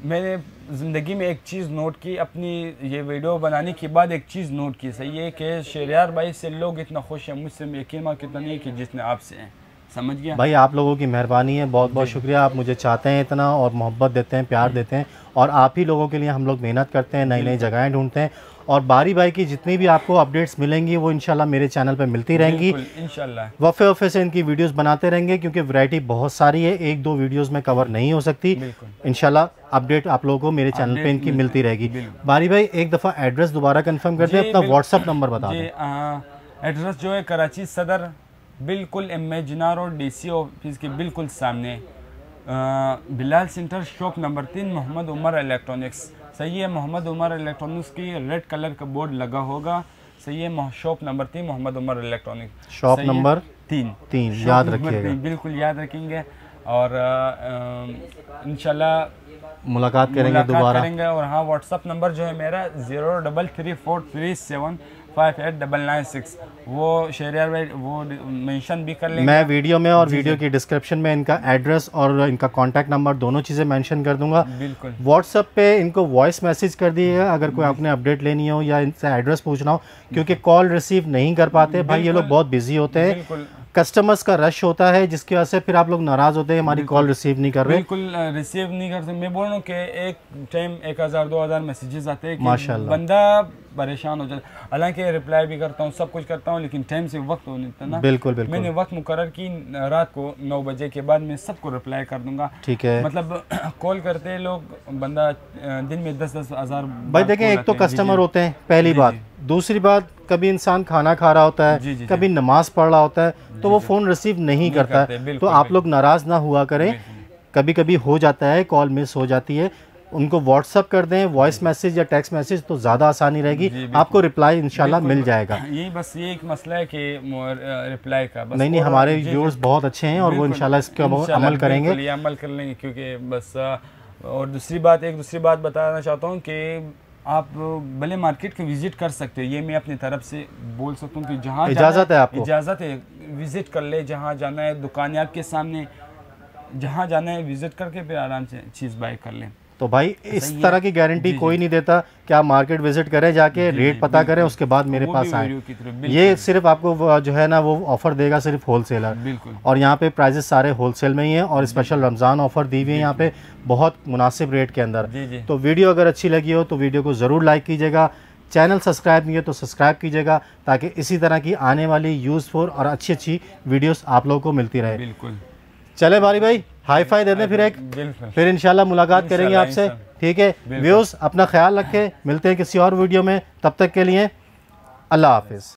मैंने ज़िंदगी में एक चीज़ नोट की अपनी ये वीडियो बनाने के बाद एक चीज़ नोट की। सही है कि शेरियार भाई से लोग इतना खुश हैं मुझसे यकीन माँ कितना नहीं कि जितने आपसे हैं। समझ गया? भाई आप लोगों की मेहरबानी है बहुत बहुत शुक्रिया। आप मुझे चाहते हैं इतना और मोहब्बत देते हैं प्यार देते हैं और आप ही लोगों के लिए हम लोग मेहनत करते हैं नई नई जगहें ढूंढते हैं और बारी भाई की जितनी भी आपको अपडेट्स मिलेंगी वो इंशाल्लाह मेरे चैनल पे मिलती रहेंगी। इंशाल्लाह। वफ़े वफ़े से इनकी वीडियोस बनाते रहेंगे क्योंकि वैरायटी बहुत सारी है एक दो वीडियोस में कवर नहीं हो सकती। इंशाल्लाह अपडेट आप लोगों को मेरे चैनल पे इनकी मिलती रहेगी। बारी भाई एक दफ़ा एड्रेस दोबारा कन्फर्म कर दें अपना व्हाट्सअप नंबर बता दें। एड्रेस जो है कराची सदर बिल्कुल M A Jinnah D C office के बिल्कुल सामने। बिलाल सेंटर शॉप नंबर तीन मोहम्मद उमर इलेक्ट्रॉनिक्स। सही है मोहम्मद उमर इलेक्ट्रॉनिक्स की रेड कलर का बोर्ड लगा होगा। सही है शॉप नंबर तीन Mohammad Umar electronics. Shop number तीन। तीन, याद रखिएगा। बिल्कुल याद रखेंगे। और इंशाल्लाह मुलाकात करेंगे दोबारा। करेंगे। और हाँ व्हाट्सअप नंबर जो है मेरा zero double three four three seven five eight double nine six वो शेरियर भाई वो मेंशन भी कर लेंगे। मैं वीडियो में और वीडियो की डिस्क्रिप्शन में इनका एड्रेस और इनका कॉन्टैक्ट नंबर दोनों चीज़ें मेंशन कर दूँगा। बिल्कुल। व्हाट्सअप पे इनको वॉइस मैसेज कर दिएगा अगर कोई आपने अपडेट लेनी हो या इनसे एड्रेस पूछना हो क्योंकि कॉल रिसीव नहीं कर पाते। भाई ये लोग बहुत बिज़ी होते हैं। कस्टमर्स का रश होता है जिसकी वजह से फिर आप लोग नाराज़ होते हैं हमारी कॉल रिसीव नहीं कर रहे। बिल्कुल रिसीव नहीं कर सकते मैं बोल रहा हूँ कि एक टाइम एक हज़ार दो हज़ार मैसेजेस आते हैं कि माशाल्लाह। बंदा परेशान हो जाता है। हालाँकि रिप्लाई भी करता हूँ सब कुछ करता हूँ लेकिन टाइम से वक्त हो नहीं ना बिल्कुल बिल्कुल। मैंने वक्त मुकर की रात को नौ बजे के बाद मैं सबको रिप्लाई कर दूँगा। ठीक है। मतलब कॉल करते हैं लोग बंदा दिन में दस दस हज़ार भाई देखें एक तो कस्टमर होते हैं पहली बात। दूसरी बात कभी इंसान खाना खा रहा होता है जी, जी, कभी नमाज़ पढ़ रहा होता है तो वो फ़ोन रिसीव नहीं नहीं करता। है तो आप लोग नाराज़ ना हुआ करें। कभी कभी हो जाता है कॉल मिस हो जाती है उनको व्हाट्सअप कर दें वॉइस मैसेज या टेक्स्ट मैसेज तो ज़्यादा आसानी रहेगी। आपको रिप्लाई इंशाल्लाह मिल जाएगा। यही बस ये एक मसला है कि रिप्लाई का बस। नहीं नहीं हमारे व्यूअर्स बहुत अच्छे हैं और वो इंशाल्लाह इसके अमल करेंगे। अमल कर लेंगे क्योंकि बस और दूसरी बात एक दूसरी बात बताना चाहता हूँ कि आप भले मार्केट के विज़िट कर सकते हो ये मैं अपनी तरफ़ से बोल सकता हूँ कि जहाँ इजाज़त है आपको? इजाज़त है विज़िट कर ले जहाँ जाना है दुकान आपके सामने जहाँ जाना है विज़िट करके फिर आराम से चीज़ बाय कर लें तो भाई इस तरह की गारंटी कोई नहीं देता कि आप मार्केट विज़िट करें जाके रेट पता करें उसके बाद मेरे पास आए। ये सिर्फ़ आपको जो है ना वो ऑफ़र देगा सिर्फ़ होलसेलर बिल्कुल। और यहाँ पे प्राइजेस सारे होलसेल में ही हैं और स्पेशल रमज़ान ऑफ़र दी हुई है यहाँ पे बहुत मुनासिब रेट के अंदर। तो वीडियो अगर अच्छी लगी हो तो वीडियो को ज़रूर लाइक कीजिएगा। चैनल सब्सक्राइब नहीं है तो सब्सक्राइब कीजिएगा ताकि इसी तरह की आने वाली यूज़फुल और अच्छी अच्छी वीडियोस आप लोगों को मिलती रहे। बिल्कुल। चले बारी भाई। हाई फाई दे दें फिर एक। फिर इंशाल्लाह मुलाकात करेंगे आपसे। ठीक है? व्यूज़ अपना ख्याल रखें। मिलते हैं किसी और वीडियो में। तब तक के लिए अल्लाह हाफिज़।